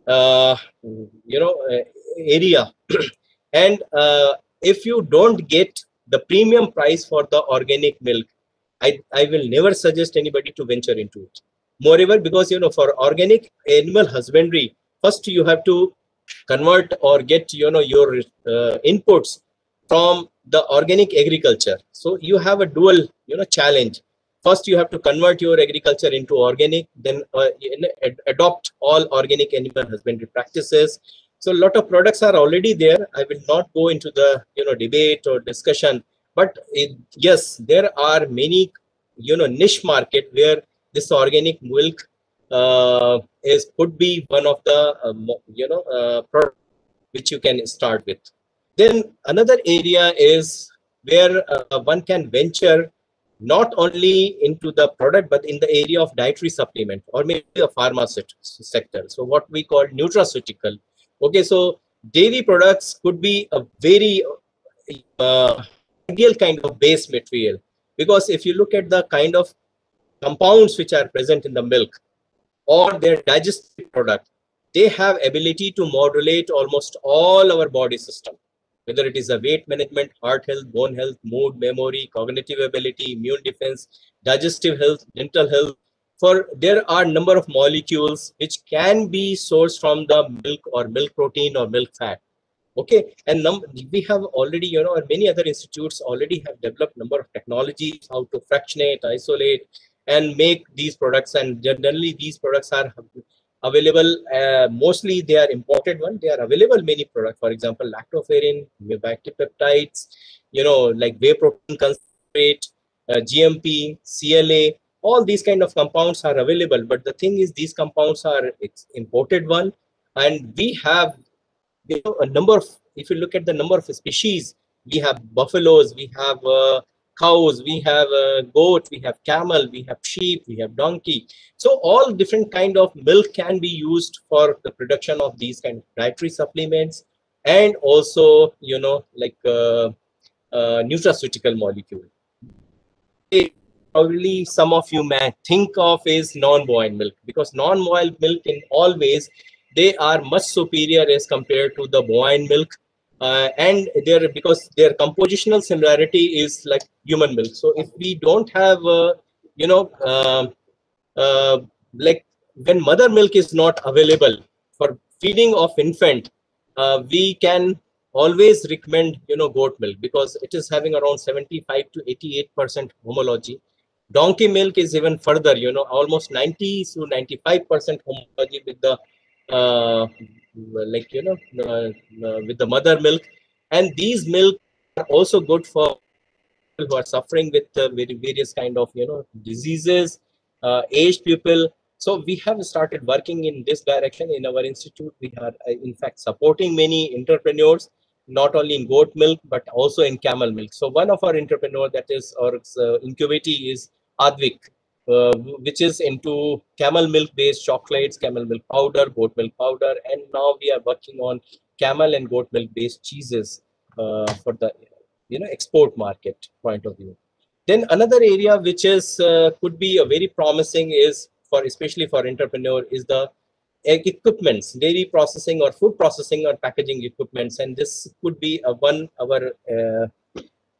uh, you know, uh, area. and uh, if you don't get the premium price for the organic milk, I, I will never suggest anybody to venture into it. Moreover, because, you know, for organic animal husbandry, first you have to convert or get, you know, your uh, inputs from the organic agriculture. So you have a dual, you know, challenge. First, you have to convert your agriculture into organic, then uh, ad adopt all organic animal husbandry practices. So a lot of products are already there. I will not go into the, you know, debate or discussion, but it, yes, there are many, you know, niche market where this organic milk uh, is could be one of the, um, you know, uh, product which you can start with. Then another area is where uh, one can venture not only into the product, but in the area of dietary supplement or maybe the pharmaceutical sector. So what we call nutraceutical. Okay, so dairy products could be a very uh, ideal kind of base material because if you look at the kind of compounds which are present in the milk or their digestive product, they have ability to modulate almost all our body system whether it is a weight management, heart health, bone health, mood, memory, cognitive ability, immune defense, digestive health, dental health. For there are number of molecules which can be sourced from the milk or milk protein or milk fat. Okay, and num we have already, you know, many other institutes already have developed number of technologies how to fractionate, isolate, and make these products. And generally, these products are available uh, mostly they are imported one they are available many products for example lactoferrin peptides you know like whey protein concentrate uh, gmp cla all these kind of compounds are available but the thing is these compounds are it's imported one and we have you know a number of if you look at the number of species we have buffaloes we have uh, cows, we have a goat, we have camel, we have sheep, we have donkey. So all different kind of milk can be used for the production of these kind of dietary supplements and also, you know, like uh, uh, nutraceutical molecule. Probably some of you may think of is non-boiled milk because non-boiled milk in all ways, they are much superior as compared to the boiled milk uh, and their because their compositional similarity is like human milk. So if we don't have uh, you know uh, uh, like when mother milk is not available for feeding of infant uh, we can always recommend you know goat milk because it is having around 75 to 88 percent homology donkey milk is even further you know almost 90 to 95 percent homology with the uh, like you know uh, uh, with the mother milk. And these milk are also good for people who are suffering with uh, very various kind of you know diseases uh, aged people. So we have started working in this direction. In our institute we are uh, in fact supporting many entrepreneurs not only in goat milk but also in camel milk so one of our entrepreneur that is our uh, incubatee is Aadvik uh, which is into camel milk based chocolates, camel milk powder, goat milk powder, and now we are working on camel and goat milk based cheeses uh, for the you know export market point of view. Then another area which is uh, could be a very promising is for especially for entrepreneur is the equipments, dairy processing or food processing or packaging equipments, and this could be a one our uh,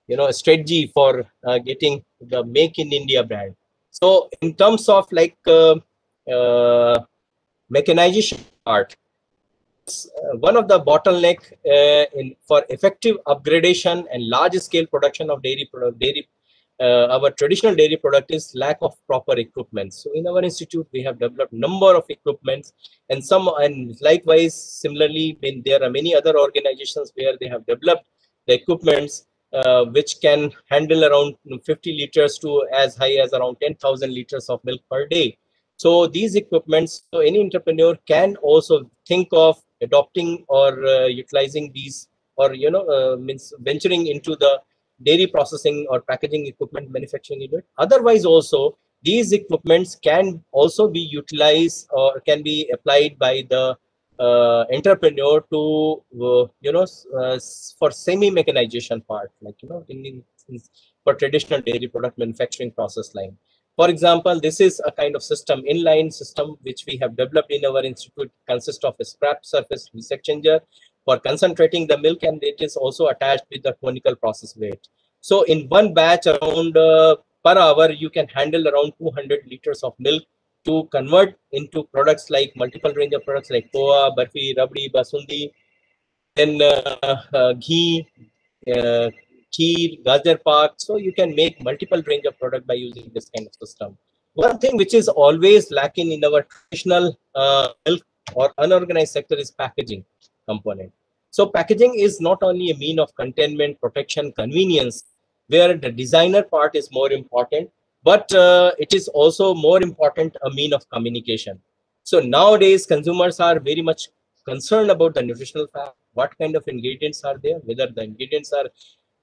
you know strategy for uh, getting the Make in India brand. So in terms of like uh, mechanization part, one of the bottleneck uh, in for effective upgradation and large scale production of dairy dairy uh, our traditional dairy product is lack of proper equipment. So in our institute, we have developed number of equipments and some and likewise, similarly, when there are many other organizations where they have developed the equipments uh, which can handle around 50 liters to as high as around 10,000 liters of milk per day. So these equipments, so any entrepreneur can also think of adopting or uh, utilizing these or, you know, uh, means venturing into the dairy processing or packaging equipment manufacturing unit. Otherwise also, these equipments can also be utilized or can be applied by the uh, entrepreneur to uh, you know uh, for semi mechanization part like you know in, in, for traditional dairy product manufacturing process line for example this is a kind of system inline system which we have developed in our institute consists of a scraped surface exchanger for concentrating the milk and it is also attached with the conical process weight so in one batch around uh, per hour you can handle around 200 liters of milk to convert into products like multiple range of products like poa, barfi, rabdi, basundi, then uh, uh, ghee, uh, kheer, gajar pak. So you can make multiple range of product by using this kind of system. One thing which is always lacking in our traditional uh, milk or unorganized sector is packaging component. So packaging is not only a mean of containment, protection, convenience, where the designer part is more important, but uh, it is also more important a mean of communication so nowadays consumers are very much concerned about the nutritional fact what kind of ingredients are there whether the ingredients are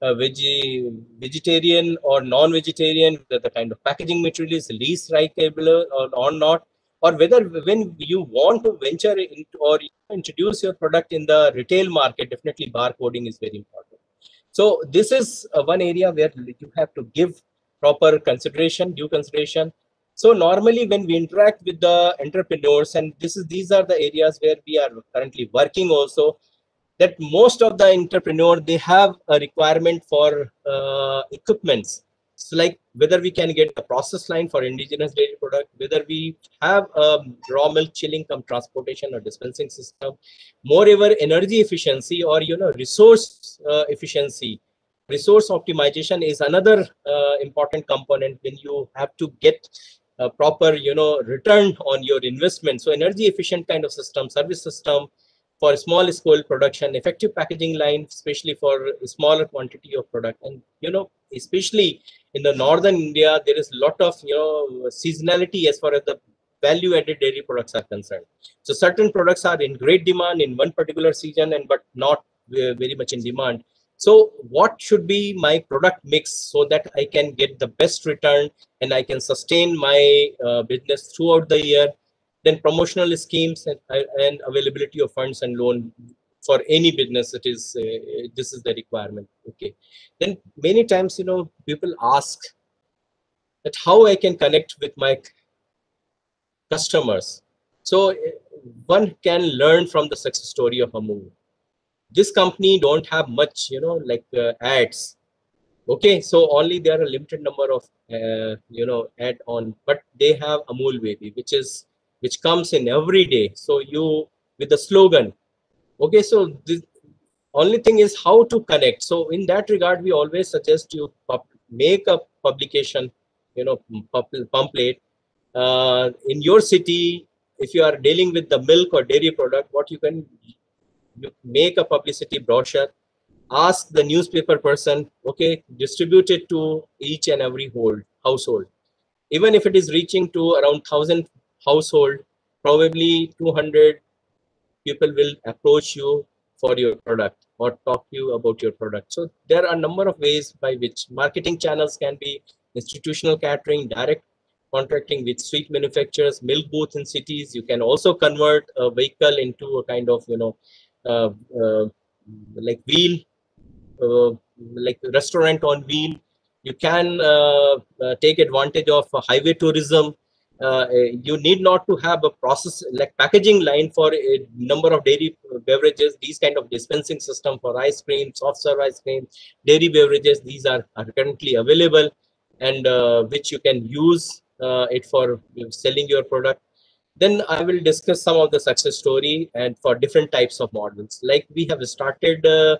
uh, veg- vegetarian or non-vegetarian whether the kind of packaging material is least recyclable or, or not or whether when you want to venture into or introduce your product in the retail market definitely barcoding is very important so this is uh, one area where you have to give proper consideration, due consideration. So normally when we interact with the entrepreneurs, and this is these are the areas where we are currently working also, that most of the entrepreneur they have a requirement for uh, equipments. So like whether we can get a process line for indigenous dairy product, whether we have a raw milk chilling come transportation or dispensing system, moreover energy efficiency or you know resource uh, efficiency. Resource optimization is another uh, important component when you have to get a proper you know return on your investment. So energy efficient kind of system service system for small scale production effective packaging line especially for smaller quantity of product. And you know especially in the northern india there is a lot of you know seasonality as far as the value added dairy products are concerned. So certain products are in great demand in one particular season and but not very much in demand. So what should be my product mix so that I can get the best return and I can sustain my uh, business throughout the year? Then promotional schemes and, uh, and availability of funds and loan for any business it is uh, this is the requirement okay. Then many times you know people ask that how i can connect with my customers. So uh, one can learn from the success story of a Amul this company don't have much you know like uh, ads okay. So only there are a limited number of uh, you know add on but they have amul baby which is which comes in every day. So you with the slogan. Okay so the only thing is how to connect. So in that regard we always suggest you make a publication you know pamphlet uh, in your city. If you are dealing with the milk or dairy product what you can make a publicity brochure. Ask the newspaper person okay distribute it to each and every hold, household. Even if it is reaching to around 1000 household probably 200 people will approach you for your product or talk to you about your product so there are a number of ways by which marketing channels can be institutional catering direct contracting with sweet manufacturers milk booth in cities you can also convert a vehicle into a kind of you know uh, uh, like wheel, uh, like restaurant on wheel. You can take advantage of highway tourism. Uh, you need not to have a process like packaging line for a number of dairy beverages these kind of dispensing system for ice cream soft serve ice cream dairy beverages these are, are currently available and uh, which you can use uh, it for selling your product then I will discuss some of the success story and for different types of models. Like we have started uh,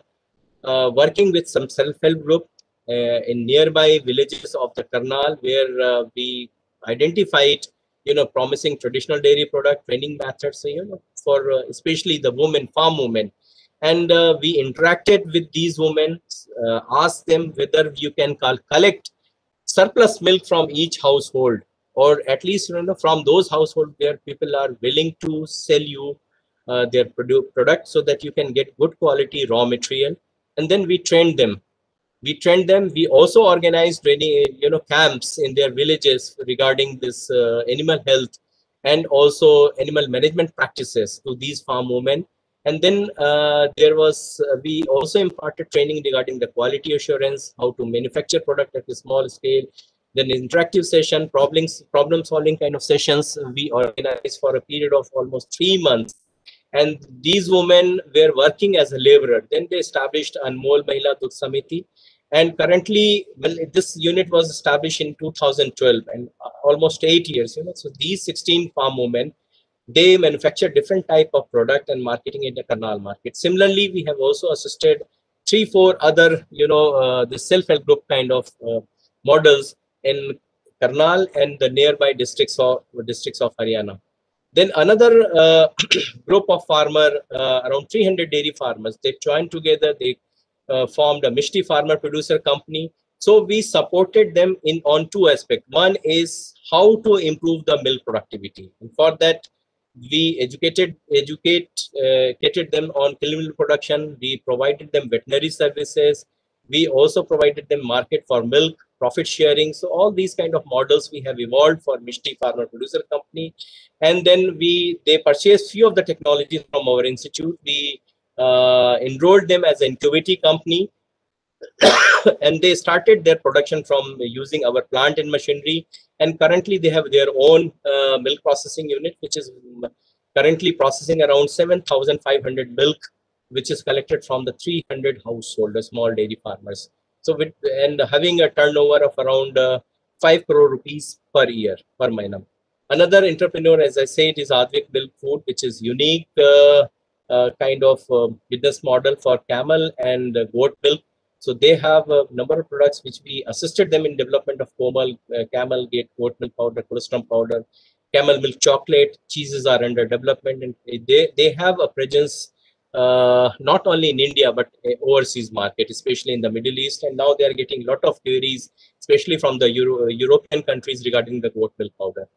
uh, working with some self-help group uh, in nearby villages of the Karnal where we identified, you know, promising traditional dairy product training methods, you know, for uh, especially the women, farm women. and uh, we interacted with these women, uh, asked them whether you can collect surplus milk from each household, or at least you know from those households where people are willing to sell you uh, their produ- product, so that you can get good quality raw material, and then we trained them. We trained them. We also organized training, you know, camps in their villages regarding this uh, animal health and also animal management practices to these farm women. And then uh, there was uh, we also imparted training regarding the quality assurance how to manufacture product at a small scale then interactive session problems problem solving kind of sessions we organized for a period of almost three months. And these women were working as a laborer. Then they established anmol mahila dudh samiti and currently well this unit was established in 2012 and uh, almost eight years you know so these 16 farm women they manufacture different type of product and marketing in the Karnal market. Similarly, we have also assisted three, four other, you know, uh, the self-help group kind of uh, models in Karnal and the nearby districts of districts of Haryana. Then another uh, group of farmer, uh, around 300 dairy farmers, they joined together. They uh, formed a Mishti Farmer Producer Company. So we supported them in on two aspects. One is how to improve the milk productivity, and for that we educated educate uh, educated them on milk production. We provided them veterinary services. We also provided them market for milk profit sharing. So all these kind of models we have evolved for mishti farmer producer company. And then we they purchased few of the technologies from our institute. We uh, enrolled them as an incubating company and they started their production from using our plant and machinery. And currently they have their own uh, milk processing unit which is currently processing around 7500 milk which is collected from the 300 household small dairy farmers. So with and having a turnover of around uh, 5 crore rupees per year per month another entrepreneur as i said is Aadvik milk food which is unique uh, kind of uh, business model for camel and goat milk so they have a number of products which we assisted them in development of Komal, uh, camel gate, goat milk powder, colostrum powder, camel milk chocolate. Cheeses are under development and they, they have a presence uh, not only in India, but overseas market, especially in the Middle East. And now they are getting a lot of queries, especially from the Euro European countries regarding the goat milk powder.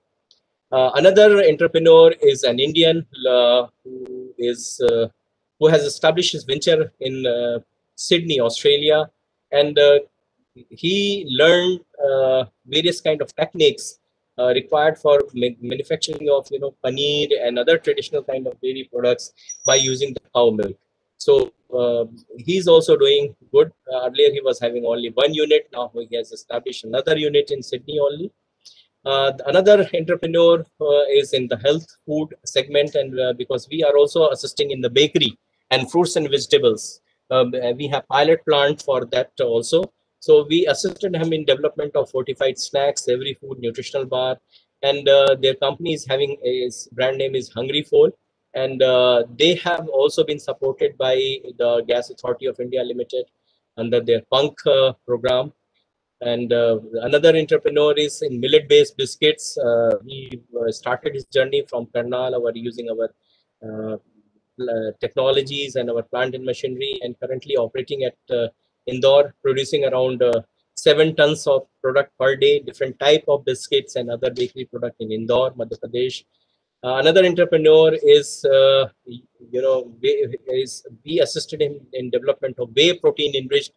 Uh, another entrepreneur is an Indian uh, who is uh, who has established his venture in uh, Sydney, Australia, and uh, he learned uh, various kind of techniques required for ma manufacturing of you know paneer and other traditional kind of dairy products by using the cow milk. So he's also doing good. Earlier he was having only one unit. Now he has established another unit in Sydney only. Uh, another entrepreneur is in the health food segment, and because we are also assisting in the bakery and fruits and vegetables um, we have pilot plant for that also. So we assisted him in development of fortified snacks, every food nutritional bar, and uh, their company is having a brand name is Hungry Foal, and uh, they have also been supported by the Gas Authority of India Limited under their Punk uh, program. And uh, another entrepreneur is in millet-based biscuits. Uh, he uh, started his journey from Karnal, our using our uh, technologies and our plant and machinery and currently operating at uh, Indore, producing around uh, seven tons of product per day, different type of biscuits and other bakery product in Indore, Madhya Pradesh. Uh, another entrepreneur is, uh, you know, is we assisted him in development of whey protein enriched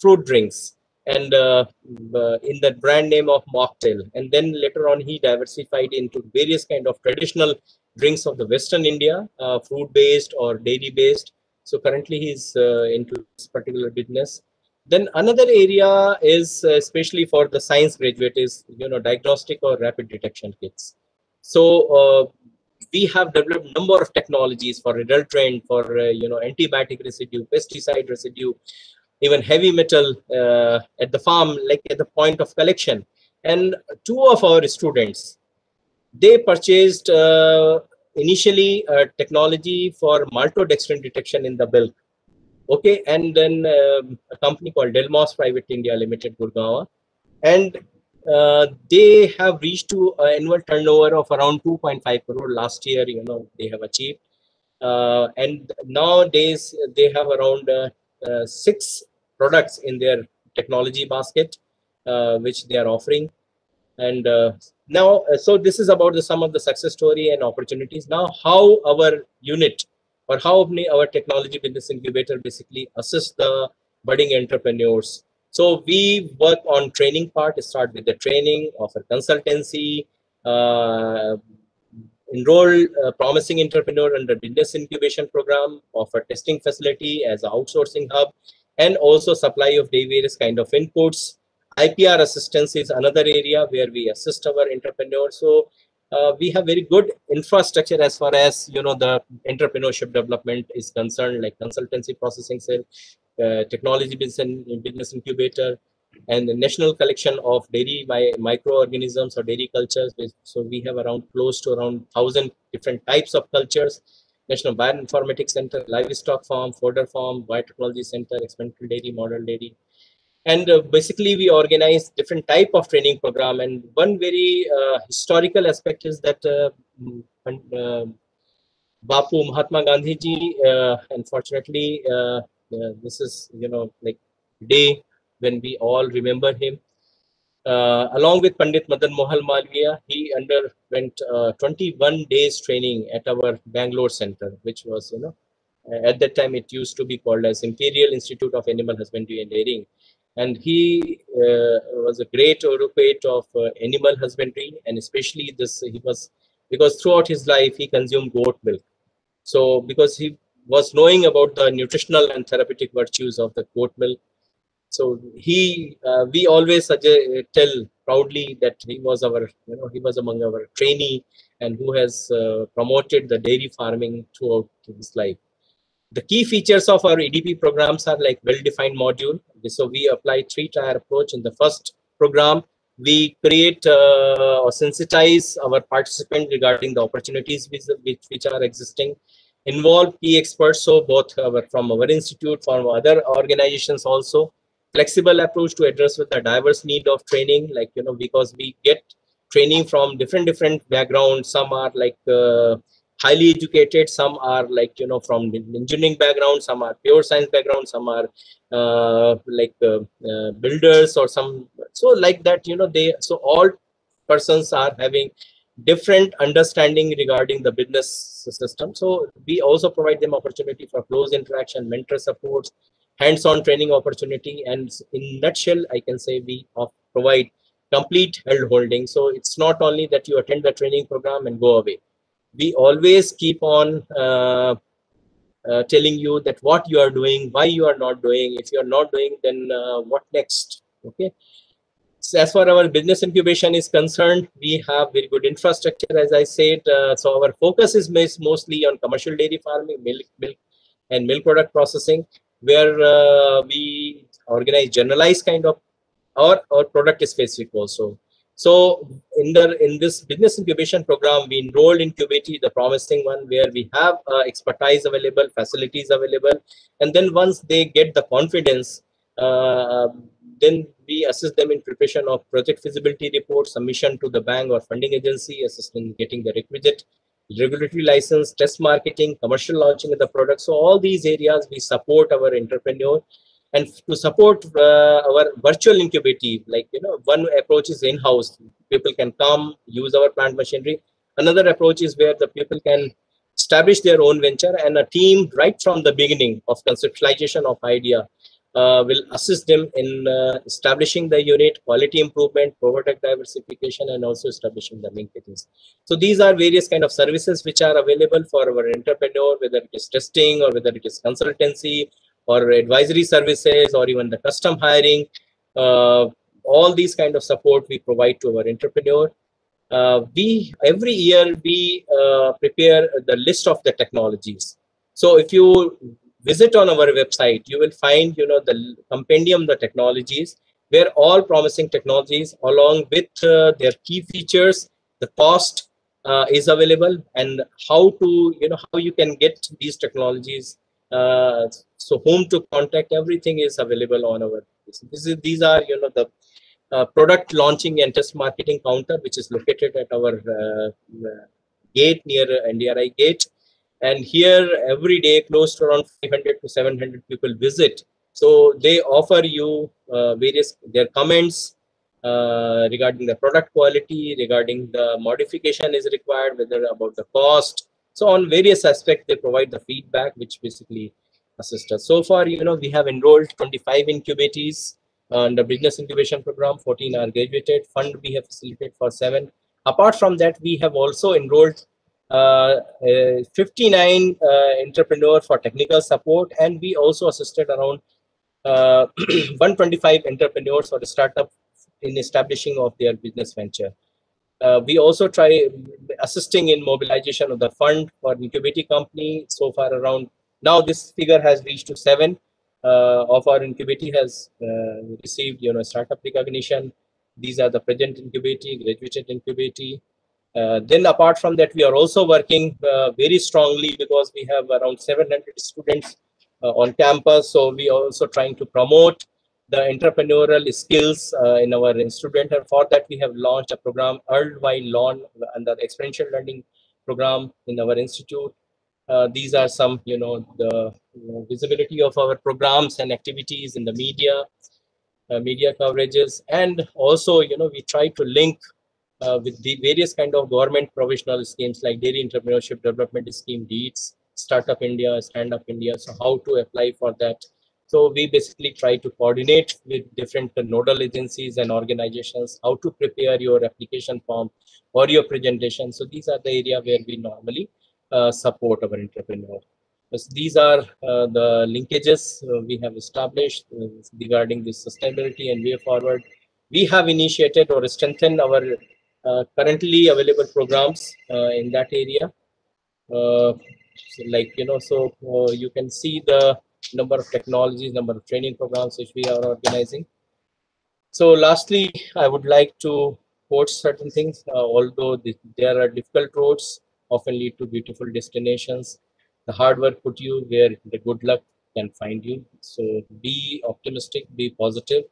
fruit drinks and uh, in the brand name of mocktail. And then later on, he diversified into various kind of traditional drinks of the Western India, uh, fruit-based or dairy-based. So currently he's uh, into this particular business. Then another area is uh, especially for the science graduate is, you know, diagnostic or rapid detection kits. So uh, we have developed number of technologies for adulterant, for, uh, you know, antibiotic residue, pesticide residue, even heavy metal uh, at the farm, like at the point of collection. And two of our students, they purchased uh, initially a technology for maltodextrin detection in the milk. Okay, and then um, a company called Delmos Private India Limited, Gurgaon, and uh, they have reached to an annual turnover of around 2.5 crore last year. You know, they have achieved. Uh, and nowadays they have around uh, uh, six products in their technology basket, uh, which they are offering. And uh, now, uh, so this is about the sum of the success story and opportunities. Now, how our unit or how our technology business incubator basically assists the budding entrepreneurs. So we work on training part, start with the training, offer consultancy, uh, enroll promising entrepreneur under business incubation program, offer testing facility as outsourcing hub, and also supply of various kind of inputs. IPR assistance is another area where we assist our entrepreneurs. So uh, we have very good infrastructure as far as you know the entrepreneurship development is concerned, like consultancy processing cell, uh, technology business, business incubator, and the national collection of dairy by microorganisms or dairy cultures. So we have around close to around thousand different types of cultures. National Bioinformatics Center, Livestock Farm, Fodder Farm, Biotechnology Center, Experimental Dairy, Model Dairy. And uh, basically we organize different type of training program. And one very uh, historical aspect is that uh, uh Bapu Mahatma Gandhi ji, uh, unfortunately, uh, this is, you know, like day when we all remember him. Uh, along with Pandit Madan Mohan Malviya, he underwent uh, 21 days training at our Bangalore center, which was, you know, at that time it used to be called as Imperial Institute of Animal Husbandry and Dairying. And he uh, was a great advocate of uh, animal husbandry, and especially this, he was, because throughout his life, he consumed goat milk. So, because he was knowing about the nutritional and therapeutic virtues of the goat milk, so he, uh, we always suggest, tell proudly that he was our, you know, he was among our trainee and who has uh, promoted the dairy farming throughout his life. The key features of our EDP programs are like well-defined module. So we apply three-tier approach. In the first program, we create uh, or sensitize our participant regarding the opportunities which, which, which are existing involve key experts so both our, from our institute from other organizations also flexible approach to address with the diverse need of training like you know because we get training from different different backgrounds. Some are like uh, highly educated. Some are like you know from engineering background. Some are pure science background. Some are uh, like uh, uh builders or some so like that you know they so all persons are having different understanding regarding the business system. So we also provide them opportunity for close interaction mentor supports hands-on training opportunity. And in nutshell, I can say we provide complete held holding. So it's not only that you attend the training program and go away. We always keep on uh, uh, telling you that what you are doing, why you are not doing. If you are not doing, then uh, what next? Okay. So as far our business incubation is concerned, we have very good infrastructure, as I said. Uh, so our focus is mostly on commercial dairy farming, milk, milk, and milk product processing where uh, we organize generalized kind of or our product specific also. So in the in this business incubation program, we enrolled incubatee, the promising one, where we have uh, expertise available, facilities available, and then once they get the confidence, uh, then we assist them in preparation of project feasibility report, submission to the bank or funding agency, assisting getting the requisite regulatory license, test marketing, commercial launching of the product. So all these areas we support our entrepreneur and to support uh, our virtual incubative, like, you know, one approach is in-house. People can come, use our plant machinery. Another approach is where the people can establish their own venture and a team right from the beginning of conceptualization of idea uh, will assist them in uh, establishing the unit, quality improvement, product diversification, and also establishing the linkages. So these are various kind of services which are available for our entrepreneur, whether it is testing or whether it is consultancy or advisory services or even the custom hiring. Uh, all these kind of support we provide to our entrepreneur. Uh, we every year we uh, prepare the list of the technologies. So if you visit on our website, you will find, you know, the compendium, the technologies, where all promising technologies along with uh, their key features, the cost uh, is available and how to, you know, how you can get these technologies. Uh, so whom to contact, everything is available on our, this is, these are, you know, the uh, product launching and test marketing counter, which is located at our uh, gate near NDRI gate and here every day close to around 500 to 700 people visit. So they offer you uh, various their comments uh, regarding the product quality regarding the modification is required whether about the cost. So on various aspects they provide the feedback which basically assist us. So far you know we have enrolled 25 incubatees on the business incubation program 14 are graduated fund we have facilitated for seven. Apart from that we have also enrolled uh, uh, 59 uh, entrepreneur for technical support and we also assisted around 125 entrepreneurs for the startup in establishing of their business venture. Uh, we also try assisting in mobilization of the fund for incubating company. So far around now this figure has reached to seven uh, of our incubating has uh, received you know startup recognition. These are the present incubating, graduated incubating. then apart from that, we are also working very strongly because we have around 700 students uh, on campus. So we are also trying to promote the entrepreneurial skills uh, in our student. And for that, we have launched a program, Worldwide Learn, and the experiential learning program in our institute. Uh, these are some, you know, the you know, visibility of our programs and activities in the media, uh, media coverages, and also, you know, we try to link uh, with the various kind of government provisional schemes like Dairy Entrepreneurship Development Scheme, DEEDS, Startup India, Stand Up India. So how to apply for that? So we basically try to coordinate with different nodal agencies and organizations how to prepare your application form or your presentation. So these are the area where we normally uh, support our entrepreneur. so these are uh, the linkages uh, we have established uh, regarding this sustainability and way forward. We have initiated or strengthened our currently available programs uh, in that area. So like you know so uh, you can see the number of technologies number of training programs which we are organizing. So lastly i would like to quote certain things. Uh, although the, there are difficult roads often lead to beautiful destinations. The hard work put you where the good luck can find you. So be optimistic be positive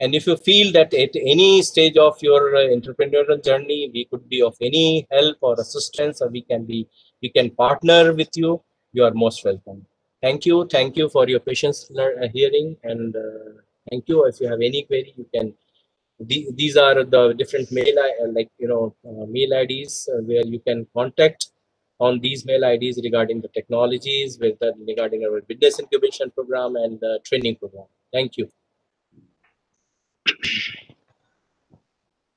and if you feel that at any stage of your uh, entrepreneurial journey we could be of any help or assistance or we can be we can partner with you, you are most welcome. Thank you. Thank you for your patience uh, hearing and uh, thank you. If you have any query, you can. these are the different mail, uh, like you know, uh, mail IDs uh, where you can contact on these mail IDs regarding the technologies, with the, regarding our business incubation program and the training program. Thank you.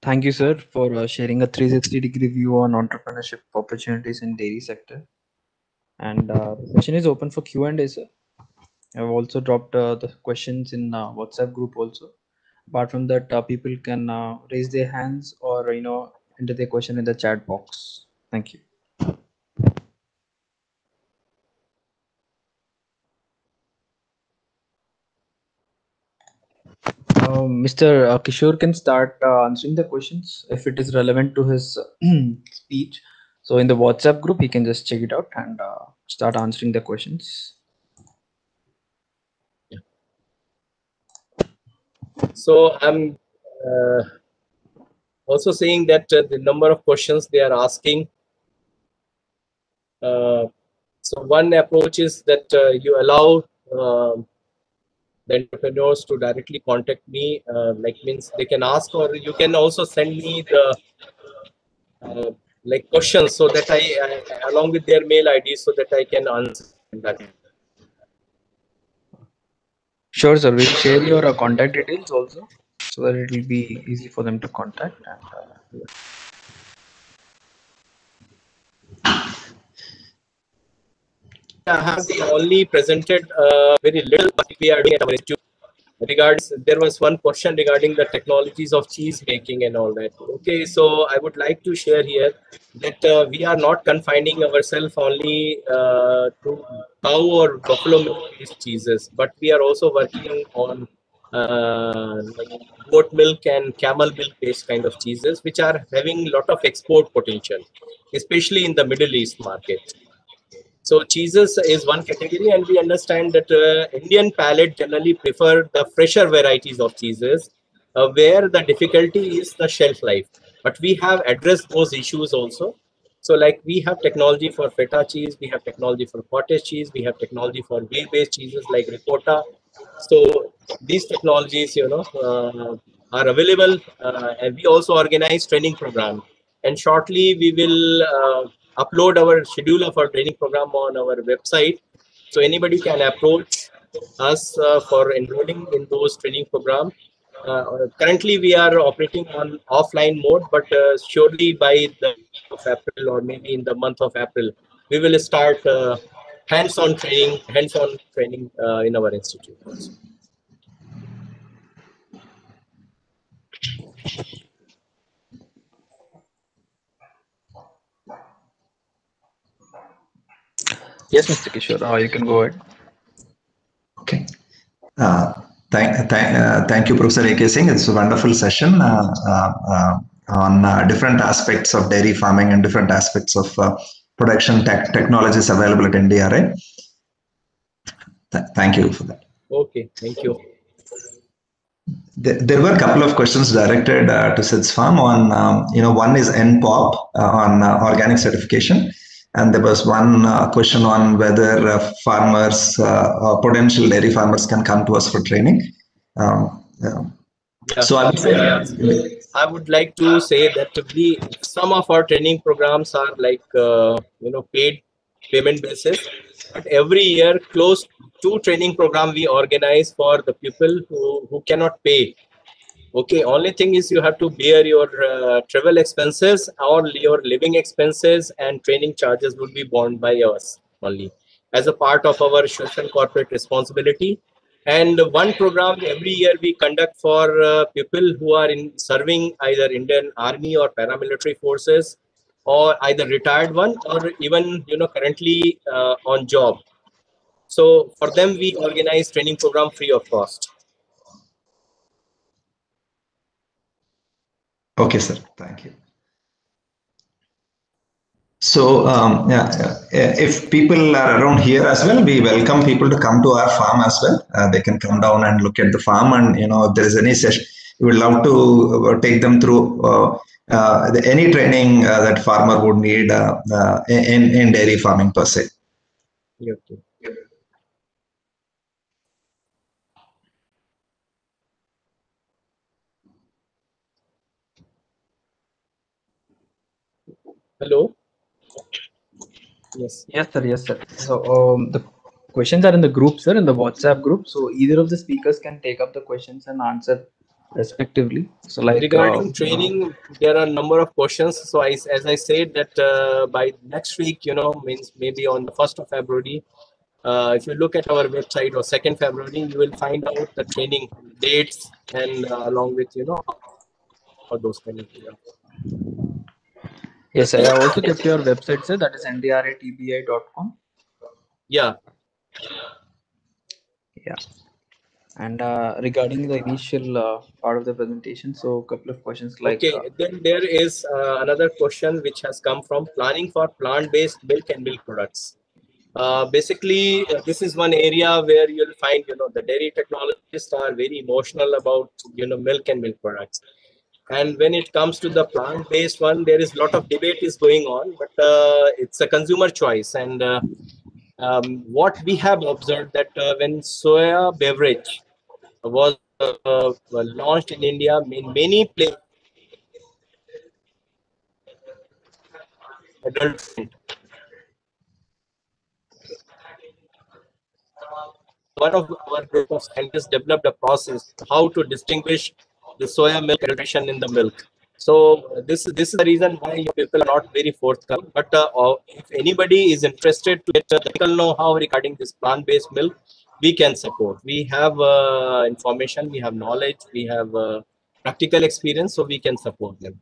Thank you, sir, for uh, sharing a 360 degree view on entrepreneurship opportunities in dairy sector. And uh, the session is open for Q&A, sir. I've also dropped uh, the questions in uh, WhatsApp group also. Apart from that, uh, people can uh, raise their hands or, you know, enter their question in the chat box. Thank you. Uh, Mr. Uh, Kishore can start uh, answering the questions if it is relevant to his speech. So in the WhatsApp group, he can just check it out and uh, start answering the questions.
So I'm uh, also saying that the number of questions they are asking. so one approach is that you allow um, the entrepreneurs to directly contact me uh, like means they can ask or you can also send me the uh, like questions so that I, I, along with their mail id so that i can answer that.
Sure sir. We'll share your uh, contact details also so that it will be easy for them to contact and uh,
I have only presented uh, very little but we are doing at our institute. Regards, there was one question regarding the technologies of cheese making and all that. Okay, so I would like to share here that uh, we are not confining ourselves only uh, to cow or buffalo milk-based cheeses, but we are also working on uh, goat milk and camel milk based kind of cheeses which are having a lot of export potential especially in the middle east market so cheeses is one category, and we understand that uh, Indian palate generally prefer the fresher varieties of cheeses, uh, where the difficulty is the shelf life. But we have addressed those issues also. So like we have technology for feta cheese, we have technology for cottage cheese, we have technology for whey-based cheeses like ricotta. So these technologies, you know, uh, are available, uh, and we also organize training program. And shortly we will uh, upload our schedule of our training program on our website, so anybody can approach us uh, for enrolling in those training program. Uh, currently, we are operating on offline mode, but uh, surely by the of April or maybe in the month of April, we will start uh, hands-on training, hands-on training uh, in our institute.
Yes, Mr. Kishore, uh, you can go ahead.
Okay. Uh, thank, thank, uh, thank you, Professor A.K. Singh. It's a wonderful session uh, uh, uh, on uh, different aspects of dairy farming and different aspects of uh, production tech technologies available at NDRI. Th- thank you for that.
Okay, thank you.
There, there were a couple of questions directed uh, to Sid's Farm on, um, you know, one is NPOP uh, on uh, organic certification. And there was one uh, question on whether uh, farmers, uh, or potential dairy farmers can come to us for training. Um, yeah.
Yeah.
So I would say,
Yeah. I would like to say that we some of our training programs are like uh, you know paid payment basis, but every year close to training program we organize for the people who who cannot pay. Okay, only thing is you have to bear your uh, travel expenses or your living expenses and training charges will be borne by us only as a part of our social corporate responsibility. And one program every year we conduct for uh, people who are in serving either indian army or paramilitary forces or either retired one or even you know currently uh, on job. So for them we organize training program free of cost
Okay, sir. Thank you. So, um, yeah, if people are around here as well, we welcome people to come to our farm as well. Uh, they can come down and look at the farm, and you know, if there is any session, we would love to uh, take them through uh, uh, the, any training uh, that farmer would need uh, in in dairy farming per se.
okay. Hello yes
Yes, sir. Yes, sir. So um, the questions are in the group, sir, in the WhatsApp group. So either of the speakers can take up the questions and answer respectively. So like
regarding
uh,
training there are a number of questions so I, as i said that uh, by next week you know means maybe on the 1st of february uh, if you look at our website or 2nd february you will find out the training dates and uh, along with you know for those kind of yeah.
Yes. I have also kept your website, sir. That is ndratbi.com.
yeah
Yeah. And uh, regarding the initial uh, part of the presentation, so a couple of questions like
okay
uh,
then there is uh, another question which has come from planning for plant-based milk and milk products uh, basically uh, this is one area where you'll find you know the dairy technologists are very emotional about you know milk and milk products and when it comes to the plant-based one there is a lot of debate is going on but uh, it's a consumer choice and uh, um, what we have observed that uh, when soya beverage was uh, launched in india in many places. One of our group of scientists developed a process how to distinguish the soya milk adulteration in the milk. So uh, this this is the reason why people are not very forthcoming. But uh, uh, if anybody is interested to get technical know-how regarding this plant-based milk, we can support. We have uh, information, we have knowledge, we have uh, practical experience, so we can support them.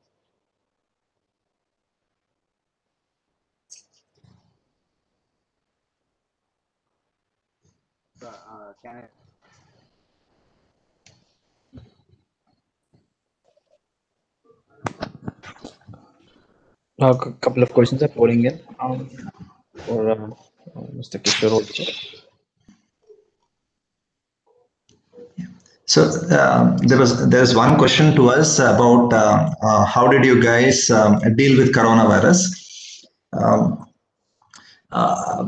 A couple of questions are pouring in um, for uh, uh, Mr. Kishore also.
So um, there was there is one question to us about uh, uh, how did you guys um, deal with coronavirus? Um, uh,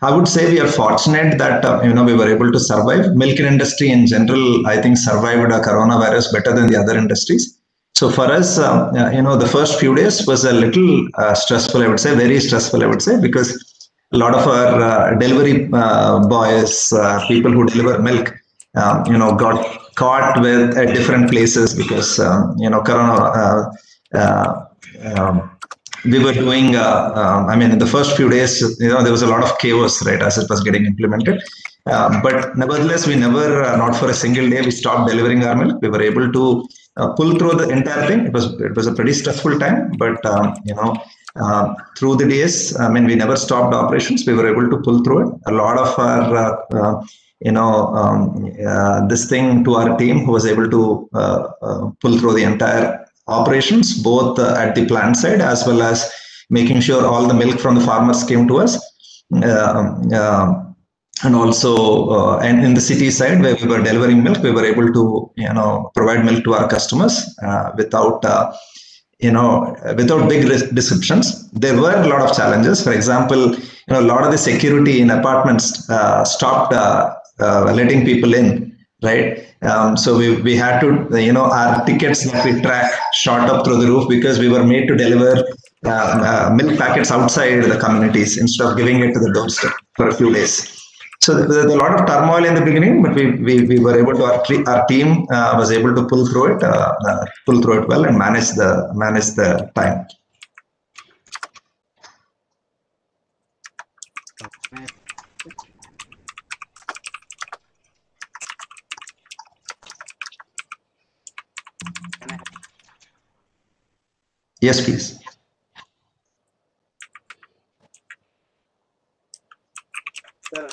I would say we are fortunate that uh, you know we were able to survive. Milk industry in general, I think, survived a coronavirus better than the other industries. So for us, uh, you know, the first few days was a little uh, stressful. I would say very stressful. I would say because a lot of our uh, delivery uh, boys, people who deliver milk, um, you know, got caught with at different places because um, you know corona. Um, we were doing, uh, um, I mean, in the first few days, you know, there was a lot of chaos, right, as it was getting implemented. Uh, but nevertheless, we never, uh, not for a single day, we stopped delivering our milk. We were able to uh, pull through the entire thing. It was it was a pretty stressful time, but um, you know, uh, through the days, I mean, we never stopped operations. We were able to pull through it. A lot of our you know, um, uh, this thing to our team who was able to uh, uh, pull through the entire operations, both uh, at the plant side as well as making sure all the milk from the farmers came to us. Uh, uh, and also and in the city side where we were delivering milk we were able to you know provide milk to our customers without you know without big disruptions. There were a lot of challenges. For example you know a lot of the security in apartments uh, stopped uh, uh, letting people in right? Um, so we, we had to, you know, our tickets that we track shot up through the roof because we were made to deliver uh, uh, milk packets outside the communities instead of giving it to the doorstep for a few days. So there's a lot of turmoil in the beginning, but we, we, we were able to, our, our team uh, was able to pull through it, uh, uh, pull through it well and manage the, manage the time. Yes, please.
Sir,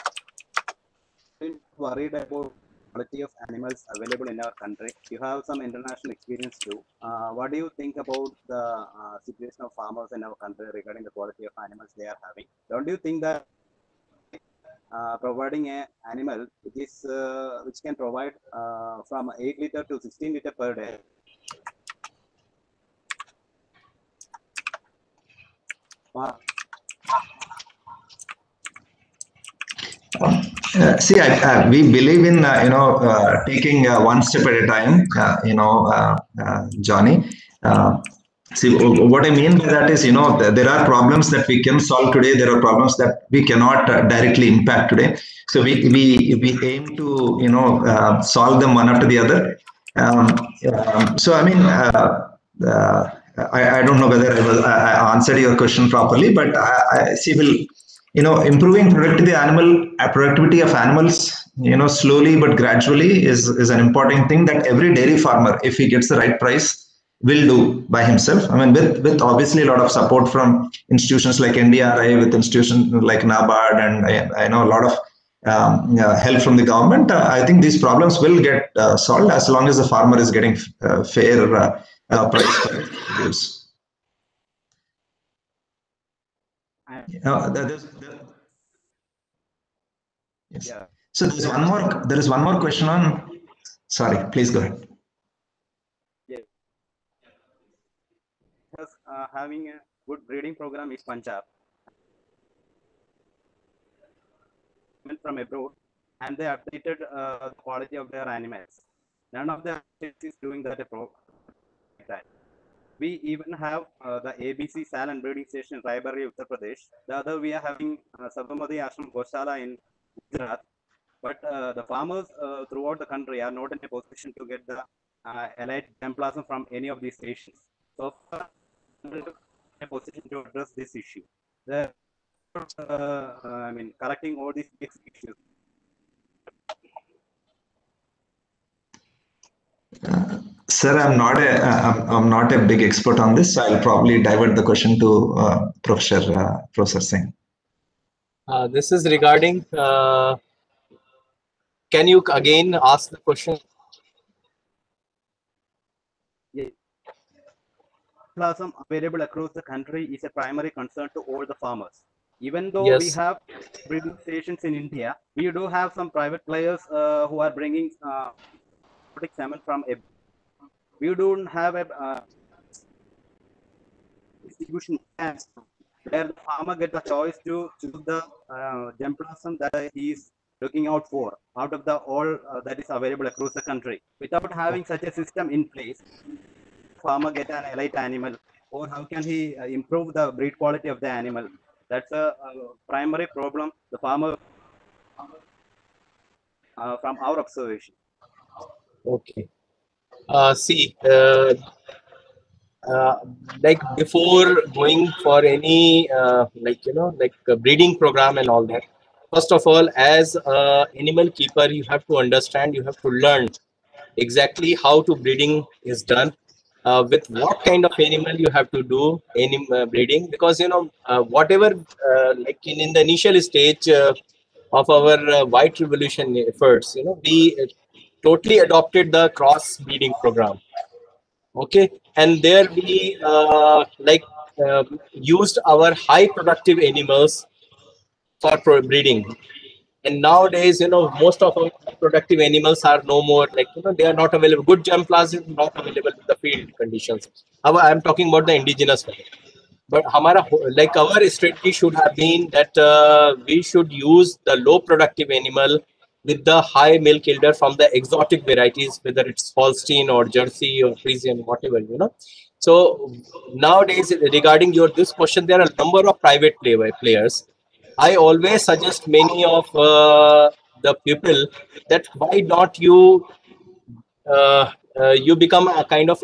worried about quality of animals available in our country. You have some international experience too. Uh, what do you think about the uh, situation of farmers in our country regarding the quality of animals they are having? Don't you think that uh, providing an animal which is uh, which can provide uh, from 8 liter to 16 liter per day
uh, see, I, uh, we believe in uh, you know uh, taking uh, one step at a time. You know, Johnny. see, what I mean by that is, you know, there are problems that we can solve today. There are problems that we cannot directly impact today. So we we we aim to you know solve them one after the other. Um, um, so I mean. I, I, don't know whether I, was, I, answered your question properly, but I, I see will you know improving productivity animal uh, productivity of animals you know slowly but gradually is is an important thing that every dairy farmer if he gets the right price will do by himself i mean with with obviously a lot of support from institutions like ndri with institutions like nabard and i, I know a lot of um, help from the government uh, i think these problems will get uh, solved as long as the farmer is getting uh, fair uh, uh, price. Uh, there's, there, yes. Yeah. So there's one more. There is one more question on. Sorry, please go ahead.
Yes. Uh, having a good breeding program is Punjab. From abroad, and they updated uh, the quality of their animals. None of the is doing that that. We even have uh, the ABC salon breeding station in Rae Bareli, Uttar Pradesh. The other we are having uh, Ashram Goshala in Gujarat. But uh, the farmers uh, throughout the country are not in a position to get the uh, elite germplasm from any of these stations. So in a position to address this issue. The, uh, I mean, correcting all these issues.
Sir, I'm not a I'm, I'm not a big expert on this, so I'll probably divert the question to uh, Professor uh, Professor Singh.
Uh, this is regarding. Uh, can you again ask the question?
Yeah. Plasm available across the country is a primary concern to all the farmers. Even though yes. we have breeding stations in India, we do have some private players uh, who are bringing uh, semen from a we don't have a uh, distribution where the farmer get the choice to choose the uh, germplasm that he is looking out for out of the all uh, that is available across the country. Without having such a system in place, farmer get an elite animal, or how can he uh, improve the breed quality of the animal? That's a, a primary problem the farmer uh, from our observation.
Okay. Uh, see, uh, uh, like before going for any uh, like you know like a breeding program and all that. First of all, as a animal keeper, you have to understand, you have to learn exactly how to breeding is done, uh, with what kind of animal you have to do any uh, breeding, because you know uh, whatever uh, like in, in the initial stage uh, of our uh, white revolution efforts, you know we uh, totally adopted the cross breeding program okay? And there we uh, like uh, used our high productive animals for breeding. And nowadays you know most of our productive animals are no more like you know they are not available. Good germplasm is not available in the field conditions. However, i'm talking about the indigenous one. But hamara like our strategy should have been that uh, we should use the low productive animal with the high milk yielder from the exotic varieties, whether it's Holstein or Jersey or Friesian, whatever, you know. So nowadays, regarding your this question, there are a number of private play players. I always suggest many of uh, the people that why not you uh, uh, you become a kind of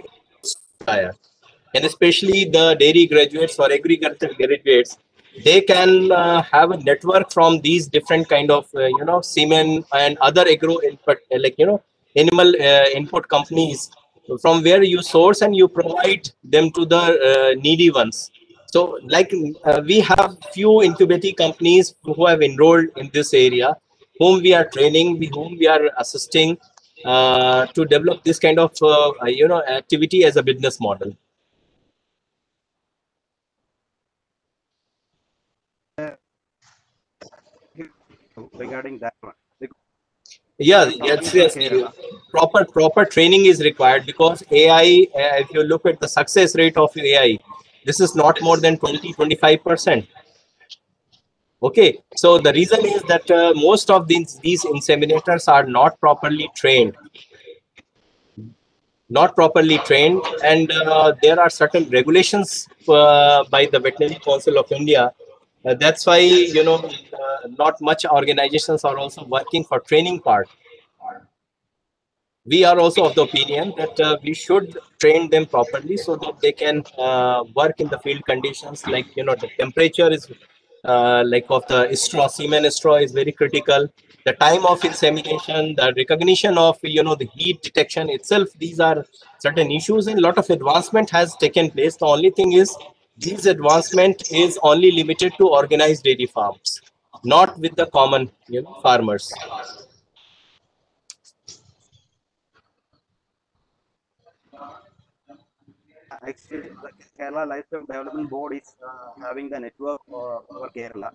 and especially the dairy graduates or agriculture graduates they can uh, have a network from these different kind of uh, you know semen and other agro input uh, like you know animal uh, input companies. From where you source and you provide them to the uh, needy ones. So like we have few incubating companies who have enrolled in this area whom we are training whom we are assisting to develop this kind of you know activity as a business model
regarding that one.
yeah yes yes. proper proper training is required because ai uh, if you look at the success rate of ai this is not more than 20 25 percent. Okay so the reason is that uh, most of these these inseminators are not properly trained. Not properly trained and uh, there are certain regulations uh, by the veterinary council of india uh, that's why you know uh, not much organizations are also working for training part. We are also of the opinion that uh, we should train them properly so that they can uh, work in the field conditions like you know the temperature is uh, like of the straw semen straw is very critical. The time of insemination the recognition of you know the heat detection itself these are certain issues and a lot of advancement has taken place. The only thing is this advancement is only limited to organized dairy farms not with the common you know farmers
Actually, the Kerala Livestock Development Board is uh, having the network uh, over Kerala,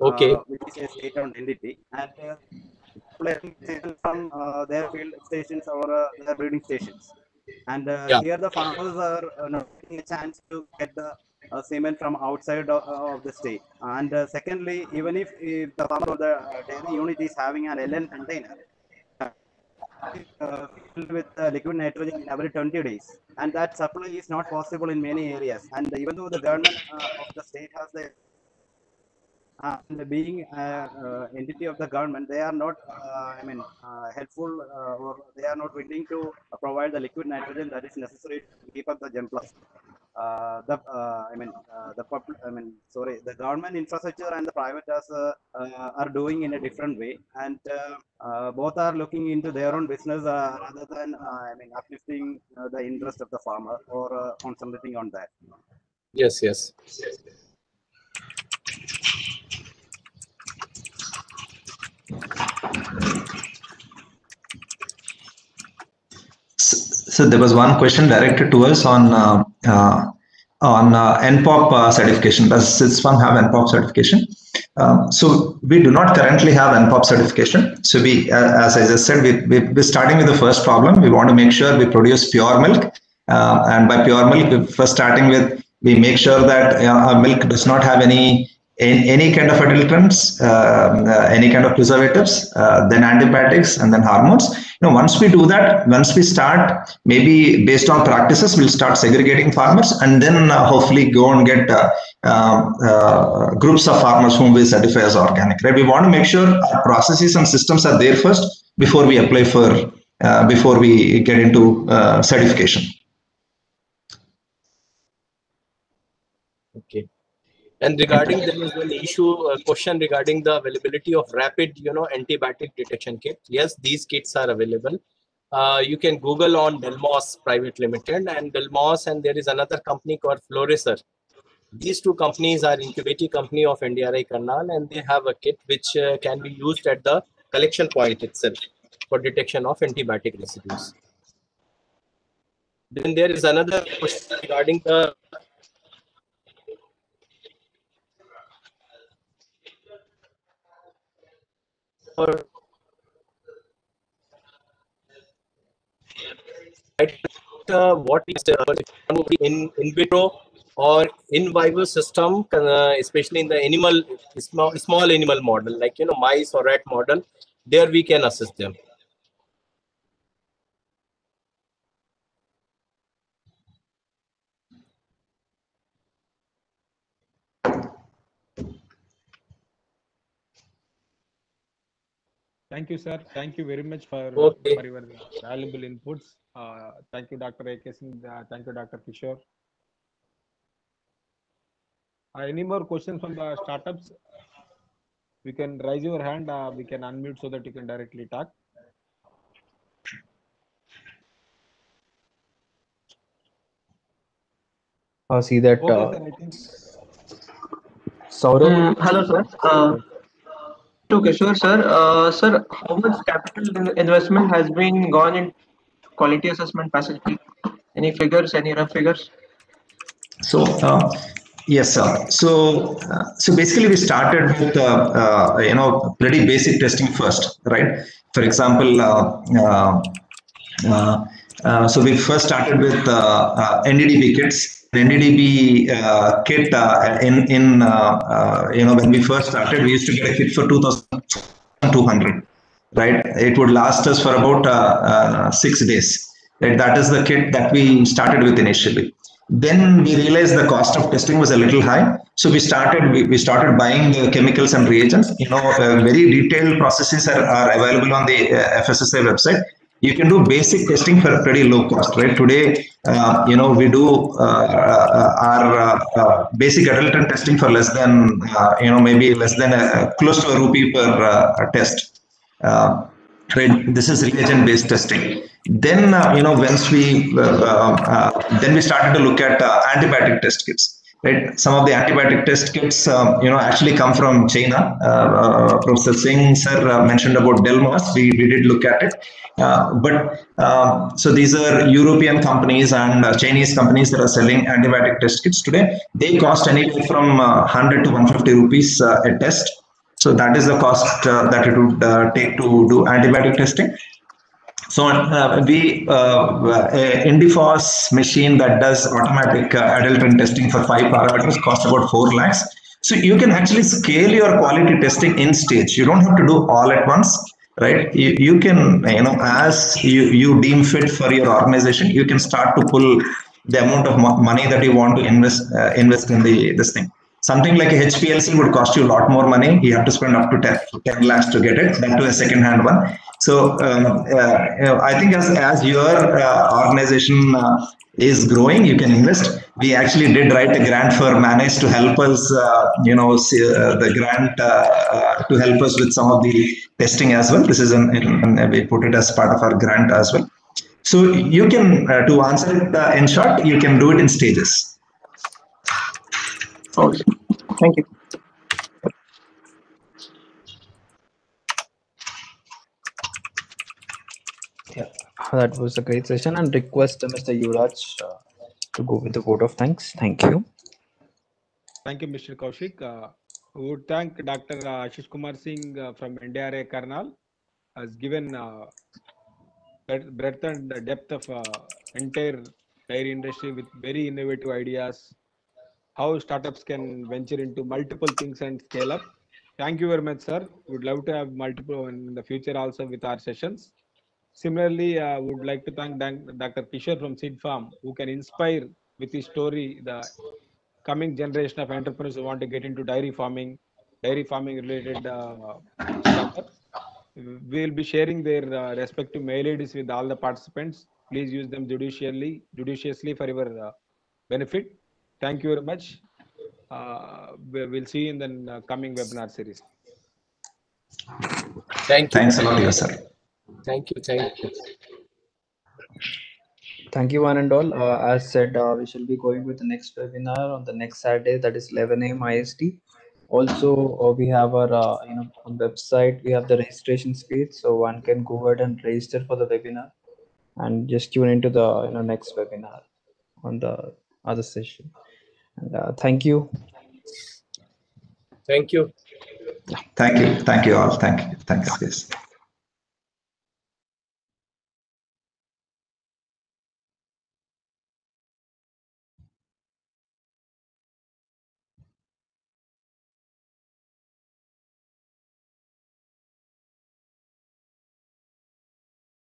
okay
uh, which is a state-owned entity, and uh, from uh, their field stations or uh, their breeding stations. And uh,
Yeah.
here the farmers are uh, not getting a chance to get the uh, semen from outside of, of the state. And uh, secondly, even if, if the farmer or the uh, dairy unit is having an LN container, uh, filled with uh, liquid nitrogen every 20 days and that supply is not possible in many areas and even though the government uh, of the state has the uh, and being uh, uh, entity of the government they are not uh, i mean uh, helpful uh, or they are not willing to provide the liquid nitrogen that is necessary to keep up the germplasm uh, the uh, i mean uh, the pub, i mean sorry the government infrastructure and the private as uh, uh, are doing in a different way. And both are looking into their own business rather than i mean uplifting the interest of the farmer or concentrating on that.
Yes yes
So there was one question directed to us on uh, uh, on uh, NPOP uh, certification. Does Sid's Farm have NPOP certification? Um, so we do not currently have NPOP certification. So we, uh, as I just said, we, we, we're starting with the first problem. We want to make sure we produce pure milk. Uh, and by pure milk, we're first starting with We make sure that uh, our milk does not have any in any kind of adulterants, uh, uh, any kind of preservatives, uh, then antibiotics, and then hormones. You know, once we do that, once we start, maybe based on practices, we'll start segregating farmers, and then uh, hopefully go and get uh, um, uh, groups of farmers whom we certify as organic. Right? We want to make sure our processes and systems are there first before we apply for before we get into certification.
Okay. And regarding there was one issue uh, question regarding the availability of rapid, you know, antibiotic detection kit. Yes, these kits are available. Uh, you can Google on Delmos Private Limited and Delmos, and there is another company called Florisur. These two companies are incubating company of NDRI Karnal, and they have a kit which uh, can be used at the collection point itself for detection of antibiotic residues. Then there is another question regarding the or uh, what is uh, in in vitro or in vivo system, uh, especially in the animal small, small animal model, like you know mice or rat model, there we can assist them.
Thank you, sir. Thank you very much for,
Okay.
for your valuable inputs. Uh, thank you, Dr. A.K. Singh. Uh, thank you, Dr. Kishore. Uh, any more questions from the startups? We can raise your hand. Uh, we can unmute so that you can directly talk.
I see that
Okay,
uh,
sir, I think.
Saurabh.
Mm, hello, sir. Uh, sure, sir. Uh, sir, how much capital investment has been gone in quality assessment facility? Any figures? Any rough figures?
So, uh, yes, sir. So, uh, so basically, we started with uh, uh, you know pretty basic testing first, right? For example, uh, so we first started with NDDB kits. The NDDB uh, kit uh, in in uh, uh, you know when we first started, we used to get a kit for two thousand two hundred, right? It would last us for about uh, uh, six days. Right? That is the kit that we started with initially then we realized the cost of testing was a little high so we started we, we started buying the chemicals and reagents you know very detailed processes are, are available on the fssa website you can do basic testing for a pretty low cost right today uh, you know we do uh, uh, our uh, uh, basic adulterant testing for less than you know maybe less than a, close to a rupee per test. This is reagent based testing. Then you know once we then we started to look at antibiotic test kits right. Some of the antibiotic test kits um, you know actually come from china. Uh, uh, professor singh sir uh, mentioned about Delmas. we, we did look at it. Uh, but um, so these are european companies and uh, chinese companies that are selling antibiotic test kits today. They cost anywhere from uh, 100 to 150 rupees uh, a test. So that is the cost uh, that it would uh, take to do antibiotic testing. So uh, we uh, machine that does automatic uh, adulterant testing for five parameters cost about four lakhs. So you can actually scale your quality testing in stage. You don't have to do all at once, right? You, you can you know as you you deem fit for your organization, you can start to pull the amount of mo- money that you want to invest uh, invest in the this thing something like a HPLC would cost you a lot more money. You have to spend up to 10, 10 lakhs to get it, that to a second hand one. So um, uh, know, I think as, as your uh, organization uh, is growing, you can invest. We actually did write a grant for Manage to help us, uh, you know, uh, the grant uh, uh, to help us with some of the testing as well. This is an, in, we put it as part of our grant as well. So you can, uh, to answer it uh, in short, you can do it in stages.
Okay. Thank you.
That was a great session and request uh, Mr. Yuvraj uh, to go with the vote of thanks. Thank you.
Thank you, Mr. Kaushik. Uh, we would thank Dr. Ashish Kumar Singh uh, from NDRI Karnal has given uh, breadth and depth of uh, entire dairy industry with very innovative ideas how startups can venture into multiple things and scale up. Thank you very much, sir. Would love to have multiple in the future also with our sessions. Similarly, uh, would like to thank Dr. Kishore from Sid's Farm, who can inspire with his story the coming generation of entrepreneurs who want to get into dairy farming, dairy farming related uh. We'll be sharing their uh, respective mail IDs with all the participants. Please use them judiciously, judiciously for your uh, benefit. Thank you very much. Uh, we- we'll see you in the uh, coming webinar series.
Thank you.
Thanks a lot, sir.
Thank you. Thank you.
Thank you, one and all. Uh, as said, uh, we shall be going with the next webinar on the next Saturday, that is 11 a.m. IST. Also, uh, we have our uh, you know on website. We have the registration page, so one can go ahead and register for the webinar, and just tune into the you know next webinar on the other session. And uh, thank you.
Thank you.
Thank you. Thank you all. Thank you. Thanks, guys.